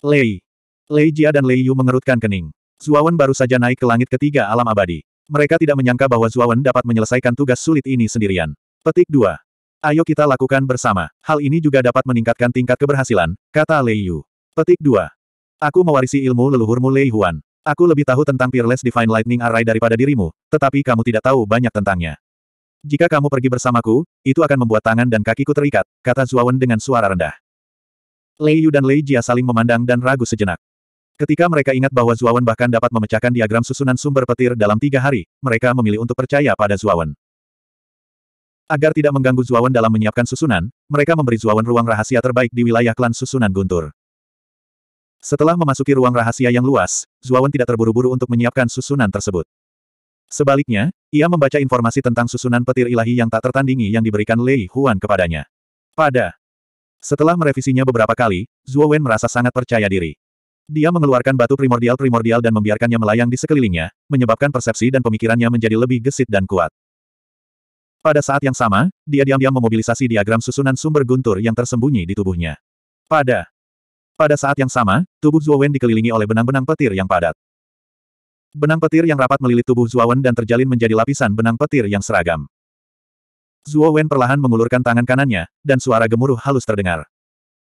Lei, Lei Jia dan Lei Yu mengerutkan kening. Zuawan baru saja naik ke langit ketiga alam abadi. Mereka tidak menyangka bahwa Zuawan dapat menyelesaikan tugas sulit ini sendirian. Petik 2. Ayo kita lakukan bersama. Hal ini juga dapat meningkatkan tingkat keberhasilan, kata Lei Yu. Petik 2. Aku mewarisi ilmu leluhurmu Lei Huan. Aku lebih tahu tentang Peerless Divine Lightning Array daripada dirimu, tetapi kamu tidak tahu banyak tentangnya. Jika kamu pergi bersamaku, itu akan membuat tangan dan kakiku terikat, kata Zuawan dengan suara rendah. Lei Yu dan Lei Jia saling memandang dan ragu sejenak. Ketika mereka ingat bahwa Zuawan bahkan dapat memecahkan diagram susunan sumber petir dalam tiga hari, mereka memilih untuk percaya pada Zuawan. Agar tidak mengganggu Zuawan dalam menyiapkan susunan, mereka memberi Zuawan ruang rahasia terbaik di wilayah klan susunan Guntur. Setelah memasuki ruang rahasia yang luas, Zuawan tidak terburu-buru untuk menyiapkan susunan tersebut. Sebaliknya, ia membaca informasi tentang susunan petir ilahi yang tak tertandingi yang diberikan Lei Huan kepadanya. Pada setelah merevisinya beberapa kali, Zuawan merasa sangat percaya diri. Dia mengeluarkan batu primordial-primordial dan membiarkannya melayang di sekelilingnya, menyebabkan persepsi dan pemikirannya menjadi lebih gesit dan kuat. Pada saat yang sama, dia diam-diam memobilisasi diagram susunan sumber guntur yang tersembunyi di tubuhnya. Pada pada saat yang sama, tubuh Zuowen dikelilingi oleh benang-benang petir yang padat. Benang petir yang rapat melilit tubuh Zuowen dan terjalin menjadi lapisan benang petir yang seragam. Zuowen perlahan mengulurkan tangan kanannya, dan suara gemuruh halus terdengar.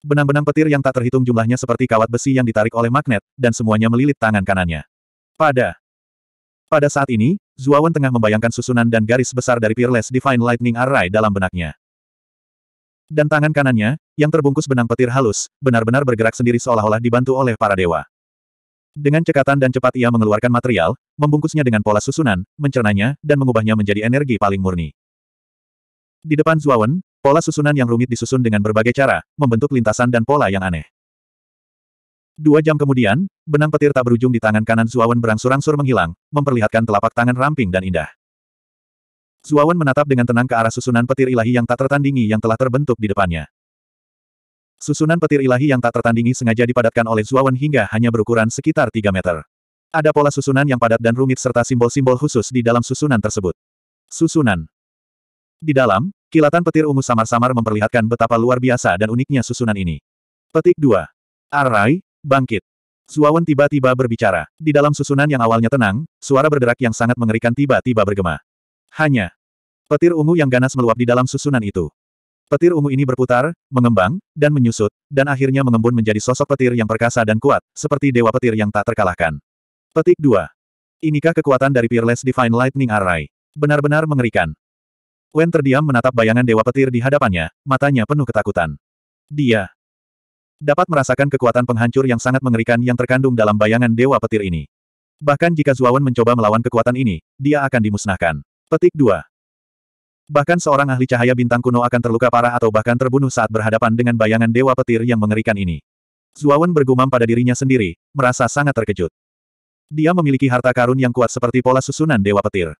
Benang-benang petir yang tak terhitung jumlahnya seperti kawat besi yang ditarik oleh magnet, dan semuanya melilit tangan kanannya. Pada pada saat ini, Zuawan tengah membayangkan susunan dan garis besar dari Peerless Divine Lightning Array dalam benaknya. Dan tangan kanannya, yang terbungkus benang petir halus, benar-benar bergerak sendiri seolah-olah dibantu oleh para dewa. Dengan cekatan dan cepat ia mengeluarkan material, membungkusnya dengan pola susunan, mencernanya, dan mengubahnya menjadi energi paling murni. Di depan Zuawan, pola susunan yang rumit disusun dengan berbagai cara, membentuk lintasan dan pola yang aneh. Dua jam kemudian, benang petir tak berujung di tangan kanan Zuawan berangsur-angsur menghilang, memperlihatkan telapak tangan ramping dan indah. Zuawan menatap dengan tenang ke arah susunan petir ilahi yang tak tertandingi yang telah terbentuk di depannya. Susunan petir ilahi yang tak tertandingi sengaja dipadatkan oleh Zuawan hingga hanya berukuran sekitar 3 meter. Ada pola susunan yang padat dan rumit serta simbol-simbol khusus di dalam susunan tersebut. Susunan Di dalam, kilatan petir ungu samar-samar memperlihatkan betapa luar biasa dan uniknya susunan ini. Petik 2. Arai, bangkit. Zuawan tiba-tiba berbicara. Di dalam susunan yang awalnya tenang, suara berderak yang sangat mengerikan tiba-tiba bergema. Hanya. Petir ungu yang ganas meluap di dalam susunan itu. Petir ungu ini berputar, mengembang, dan menyusut, dan akhirnya mengembun menjadi sosok petir yang perkasa dan kuat, seperti dewa petir yang tak terkalahkan. Petik 2. Inikah kekuatan dari Peerless Divine Lightning Array? Benar-benar mengerikan. Wen terdiam menatap bayangan dewa petir di hadapannya, matanya penuh ketakutan. Dia dapat merasakan kekuatan penghancur yang sangat mengerikan yang terkandung dalam bayangan dewa petir ini. Bahkan jika Zuawan mencoba melawan kekuatan ini, dia akan dimusnahkan. Petik 2. Bahkan seorang ahli cahaya bintang kuno akan terluka parah atau bahkan terbunuh saat berhadapan dengan bayangan dewa petir yang mengerikan ini. Zuawan bergumam pada dirinya sendiri, merasa sangat terkejut. Dia memiliki harta karun yang kuat seperti pola susunan dewa petir.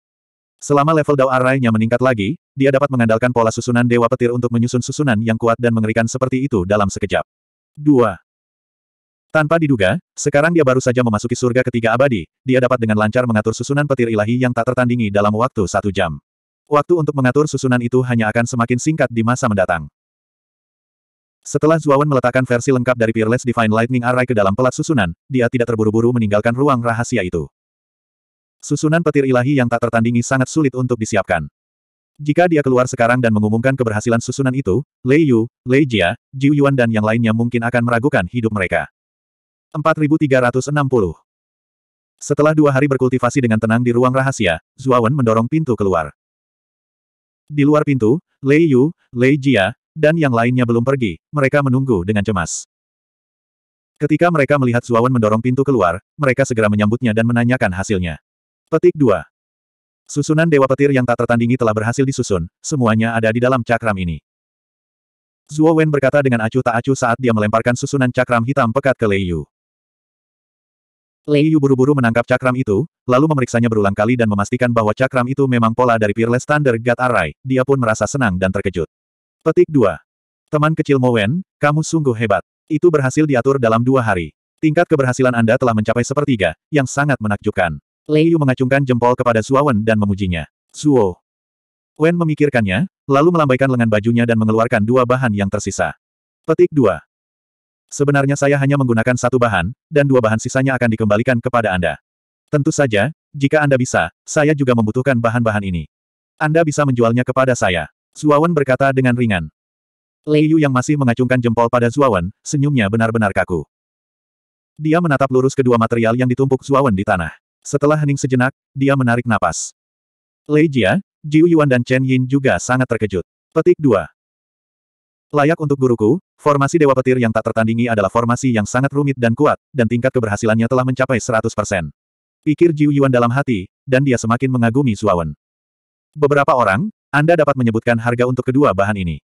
Selama level Dao Array-nya meningkat lagi, dia dapat mengandalkan pola susunan dewa petir untuk menyusun susunan yang kuat dan mengerikan seperti itu dalam sekejap. 2. Tanpa diduga, sekarang dia baru saja memasuki surga ketiga abadi, dia dapat dengan lancar mengatur susunan petir ilahi yang tak tertandingi dalam waktu satu jam. Waktu untuk mengatur susunan itu hanya akan semakin singkat di masa mendatang. Setelah Zuawan meletakkan versi lengkap dari Peerless Divine Lightning Array ke dalam pelat susunan, dia tidak terburu-buru meninggalkan ruang rahasia itu. Susunan petir ilahi yang tak tertandingi sangat sulit untuk disiapkan. Jika dia keluar sekarang dan mengumumkan keberhasilan susunan itu, Lei Yu, Lei Jia, Jiu Yuan dan yang lainnya mungkin akan meragukan hidup mereka. 4360. Setelah dua hari berkultivasi dengan tenang di ruang rahasia, Zuawan mendorong pintu keluar. Di luar pintu, Lei Yu, Lei Jia, dan yang lainnya belum pergi, mereka menunggu dengan cemas. Ketika mereka melihat Zuawan mendorong pintu keluar, mereka segera menyambutnya dan menanyakan hasilnya. Petik 2. Susunan Dewa Petir yang tak tertandingi telah berhasil disusun, semuanya ada di dalam cakram ini. Zuo Wen berkata dengan acuh tak acuh saat dia melemparkan susunan cakram hitam pekat ke Lei Yu. Lei Yu buru-buru menangkap cakram itu, lalu memeriksanya berulang kali dan memastikan bahwa cakram itu memang pola dari Peerless Thunder God Array, dia pun merasa senang dan terkejut. Petik 2. Teman kecil Mo Wen, kamu sungguh hebat. Itu berhasil diatur dalam dua hari. Tingkat keberhasilan Anda telah mencapai sepertiga, yang sangat menakjubkan. Lei Yu mengacungkan jempol kepada Zuawan dan memujinya. Zuo. Wen memikirkannya, lalu melambaikan lengan bajunya dan mengeluarkan dua bahan yang tersisa. Petik 2. Sebenarnya saya hanya menggunakan satu bahan, dan dua bahan sisanya akan dikembalikan kepada Anda. Tentu saja, jika Anda bisa, saya juga membutuhkan bahan-bahan ini. Anda bisa menjualnya kepada saya. Zuawan berkata dengan ringan. Lei Yu yang masih mengacungkan jempol pada Zuawan, senyumnya benar-benar kaku. Dia menatap lurus kedua material yang ditumpuk Zuawan di tanah. Setelah hening sejenak, dia menarik napas. Lei Jia, Jiu Yuan dan Chen Yin juga sangat terkejut. Petik 2. Layak untuk guruku, formasi Dewa Petir yang tak tertandingi adalah formasi yang sangat rumit dan kuat, dan tingkat keberhasilannya telah mencapai 100%. Pikir Jiu Yuan dalam hati, dan dia semakin mengagumi Zuawan. Beberapa orang, Anda dapat menyebutkan harga untuk kedua bahan ini.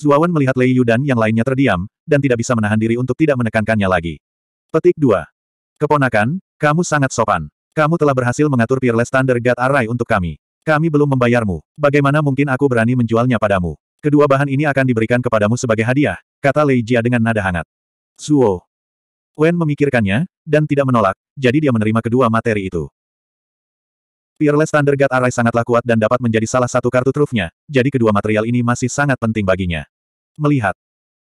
Zuawan melihat Lei Yu dan yang lainnya terdiam, dan tidak bisa menahan diri untuk tidak menekankannya lagi. Petik 2. Keponakan, kamu sangat sopan. Kamu telah berhasil mengatur Peerless Thunder God Array untuk kami. Kami belum membayarmu. Bagaimana mungkin aku berani menjualnya padamu? Kedua bahan ini akan diberikan kepadamu sebagai hadiah, kata Lei Jia dengan nada hangat. Suo. Wen memikirkannya, dan tidak menolak, jadi dia menerima kedua materi itu. Peerless Thunder God Array sangatlah kuat dan dapat menjadi salah satu kartu trufnya, jadi kedua material ini masih sangat penting baginya. Melihat.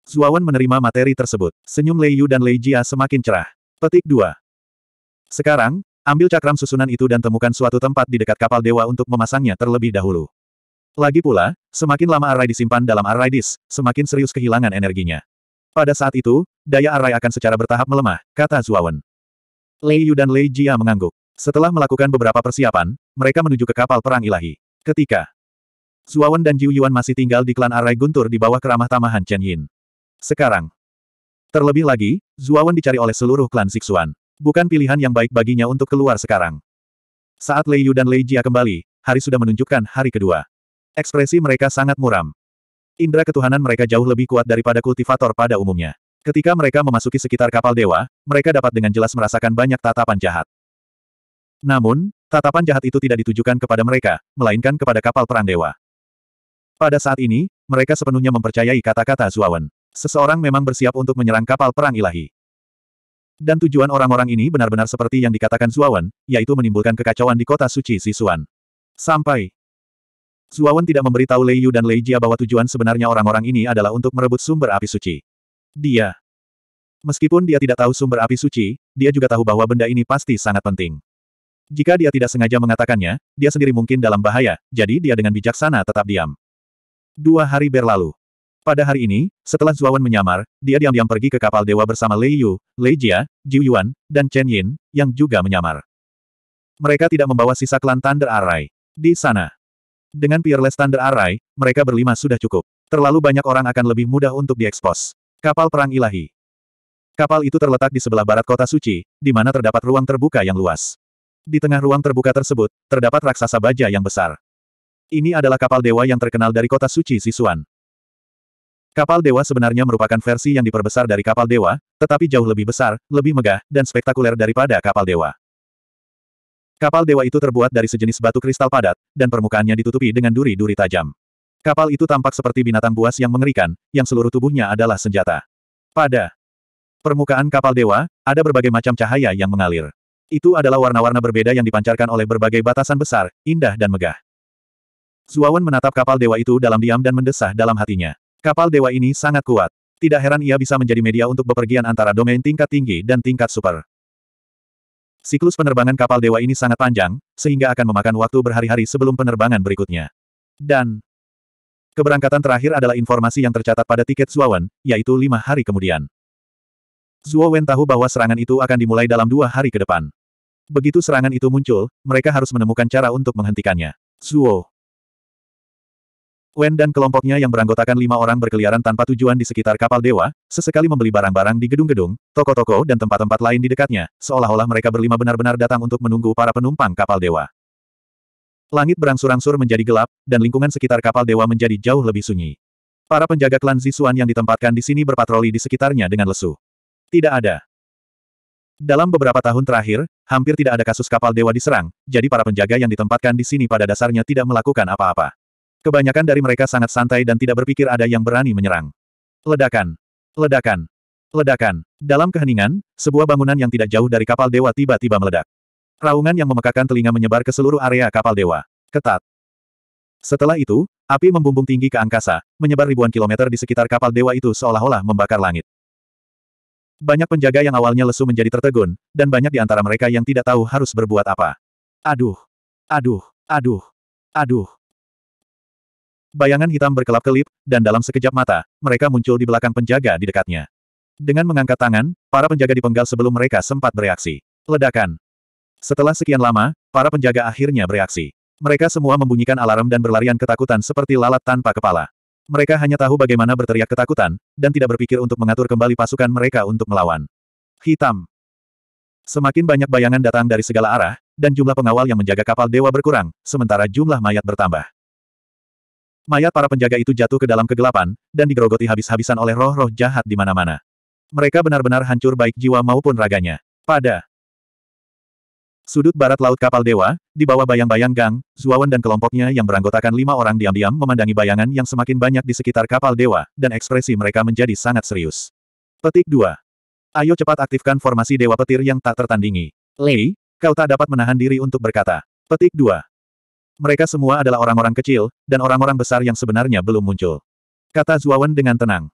Zuawan menerima materi tersebut. Senyum Lei Yu dan Lei Jia semakin cerah. Petik 2. Sekarang, ambil cakram susunan itu dan temukan suatu tempat di dekat kapal dewa untuk memasangnya terlebih dahulu. Lagi pula, semakin lama array disimpan dalam array disk, semakin serius kehilangan energinya. Pada saat itu, daya array akan secara bertahap melemah, kata Zuawan. Lei Yu dan Lei Jia mengangguk. Setelah melakukan beberapa persiapan, mereka menuju ke kapal perang ilahi. Ketika Zuawan dan Jiu Yuan masih tinggal di klan Arai Guntur di bawah keramah tamahan Chen Yin. Sekarang. Terlebih lagi, Zuawan dicari oleh seluruh klan Sichuan. Bukan pilihan yang baik baginya untuk keluar sekarang. Saat Lei Yu dan Lei Jia kembali, hari sudah menunjukkan hari kedua. Ekspresi mereka sangat muram. Indra ketuhanan mereka jauh lebih kuat daripada kultivator pada umumnya. Ketika mereka memasuki sekitar kapal dewa, mereka dapat dengan jelas merasakan banyak tatapan jahat. Namun, tatapan jahat itu tidak ditujukan kepada mereka, melainkan kepada kapal perang dewa. Pada saat ini, mereka sepenuhnya mempercayai kata-kata Zuawan. Seseorang memang bersiap untuk menyerang kapal perang ilahi. Dan tujuan orang-orang ini benar-benar seperti yang dikatakan Zuawan, yaitu menimbulkan kekacauan di kota suci Sisuan. Sampai Zuawan tidak memberitahu Lei Yu dan Lei Jia bahwa tujuan sebenarnya orang-orang ini adalah untuk merebut sumber api suci. Dia. Meskipun dia tidak tahu sumber api suci, dia juga tahu bahwa benda ini pasti sangat penting. Jika dia tidak sengaja mengatakannya, dia sendiri mungkin dalam bahaya, jadi dia dengan bijaksana tetap diam. Dua hari berlalu. Pada hari ini, setelah Zuawan menyamar, dia diam-diam pergi ke kapal dewa bersama Lei Yu, Lei Jia, Jiu Yuan, dan Chen Yin, yang juga menyamar. Mereka tidak membawa sisa klan Thunder Array. Di sana. Dengan Peerless Thunder Array, mereka berlima sudah cukup. Terlalu banyak orang akan lebih mudah untuk diekspos. Kapal Perang Ilahi. Kapal itu terletak di sebelah barat kota suci, di mana terdapat ruang terbuka yang luas. Di tengah ruang terbuka tersebut, terdapat raksasa baja yang besar. Ini adalah kapal dewa yang terkenal dari kota suci Sisuan. Kapal dewa sebenarnya merupakan versi yang diperbesar dari kapal dewa, tetapi jauh lebih besar, lebih megah, dan spektakuler daripada kapal dewa. Kapal dewa itu terbuat dari sejenis batu kristal padat, dan permukaannya ditutupi dengan duri-duri tajam. Kapal itu tampak seperti binatang buas yang mengerikan, yang seluruh tubuhnya adalah senjata. Pada permukaan kapal dewa, ada berbagai macam cahaya yang mengalir. Itu adalah warna-warna berbeda yang dipancarkan oleh berbagai batasan besar, indah dan megah. Zuawan menatap kapal dewa itu dalam diam dan mendesah dalam hatinya. Kapal dewa ini sangat kuat. Tidak heran ia bisa menjadi media untuk bepergian antara domain tingkat tinggi dan tingkat super. Siklus penerbangan kapal dewa ini sangat panjang, sehingga akan memakan waktu berhari-hari sebelum penerbangan berikutnya. Dan keberangkatan terakhir adalah informasi yang tercatat pada tiket Zuawan, yaitu lima hari kemudian. Zuawan tahu bahwa serangan itu akan dimulai dalam dua hari ke depan. Begitu serangan itu muncul, mereka harus menemukan cara untuk menghentikannya. Zuo, Wen dan kelompoknya yang beranggotakan lima orang berkeliaran tanpa tujuan di sekitar kapal dewa, sesekali membeli barang-barang di gedung-gedung, toko-toko dan tempat-tempat lain di dekatnya, seolah-olah mereka berlima benar-benar datang untuk menunggu para penumpang kapal dewa. Langit berangsur-angsur menjadi gelap, dan lingkungan sekitar kapal dewa menjadi jauh lebih sunyi. Para penjaga klan Zisuan yang ditempatkan di sini berpatroli di sekitarnya dengan lesu. Tidak ada. Dalam beberapa tahun terakhir, hampir tidak ada kasus kapal dewa diserang, jadi para penjaga yang ditempatkan di sini pada dasarnya tidak melakukan apa-apa. Kebanyakan dari mereka sangat santai dan tidak berpikir ada yang berani menyerang. Ledakan. Ledakan. Ledakan. Dalam keheningan, sebuah bangunan yang tidak jauh dari kapal dewa tiba-tiba meledak. Raungan yang memekakan telinga menyebar ke seluruh area kapal dewa. Ketat. Setelah itu, api membumbung tinggi ke angkasa, menyebar ribuan kilometer di sekitar kapal dewa itu seolah-olah membakar langit. Banyak penjaga yang awalnya lesu menjadi tertegun, dan banyak di antara mereka yang tidak tahu harus berbuat apa. Aduh. Aduh. Aduh. Aduh. Bayangan hitam berkelap-kelip, dan dalam sekejap mata, mereka muncul di belakang penjaga di dekatnya. Dengan mengangkat tangan, para penjaga dipenggal sebelum mereka sempat bereaksi. Ledakan. Setelah sekian lama, para penjaga akhirnya bereaksi. Mereka semua membunyikan alarm dan berlarian ketakutan seperti lalat tanpa kepala. Mereka hanya tahu bagaimana berteriak ketakutan, dan tidak berpikir untuk mengatur kembali pasukan mereka untuk melawan. Hitam. Semakin banyak bayangan datang dari segala arah, dan jumlah pengawal yang menjaga kapal dewa berkurang, sementara jumlah mayat bertambah. Mayat para penjaga itu jatuh ke dalam kegelapan, dan digerogoti habis-habisan oleh roh-roh jahat di mana-mana. Mereka benar-benar hancur baik jiwa maupun raganya. Pada sudut barat laut kapal dewa, di bawah bayang-bayang gang, Zuawan dan kelompoknya yang beranggotakan lima orang diam-diam memandangi bayangan yang semakin banyak di sekitar kapal dewa, dan ekspresi mereka menjadi sangat serius. Petik 2. Ayo cepat aktifkan formasi dewa petir yang tak tertandingi. Lei, kau tak dapat menahan diri untuk berkata. Petik 2. Mereka semua adalah orang-orang kecil, dan orang-orang besar yang sebenarnya belum muncul. Kata Zuawan dengan tenang.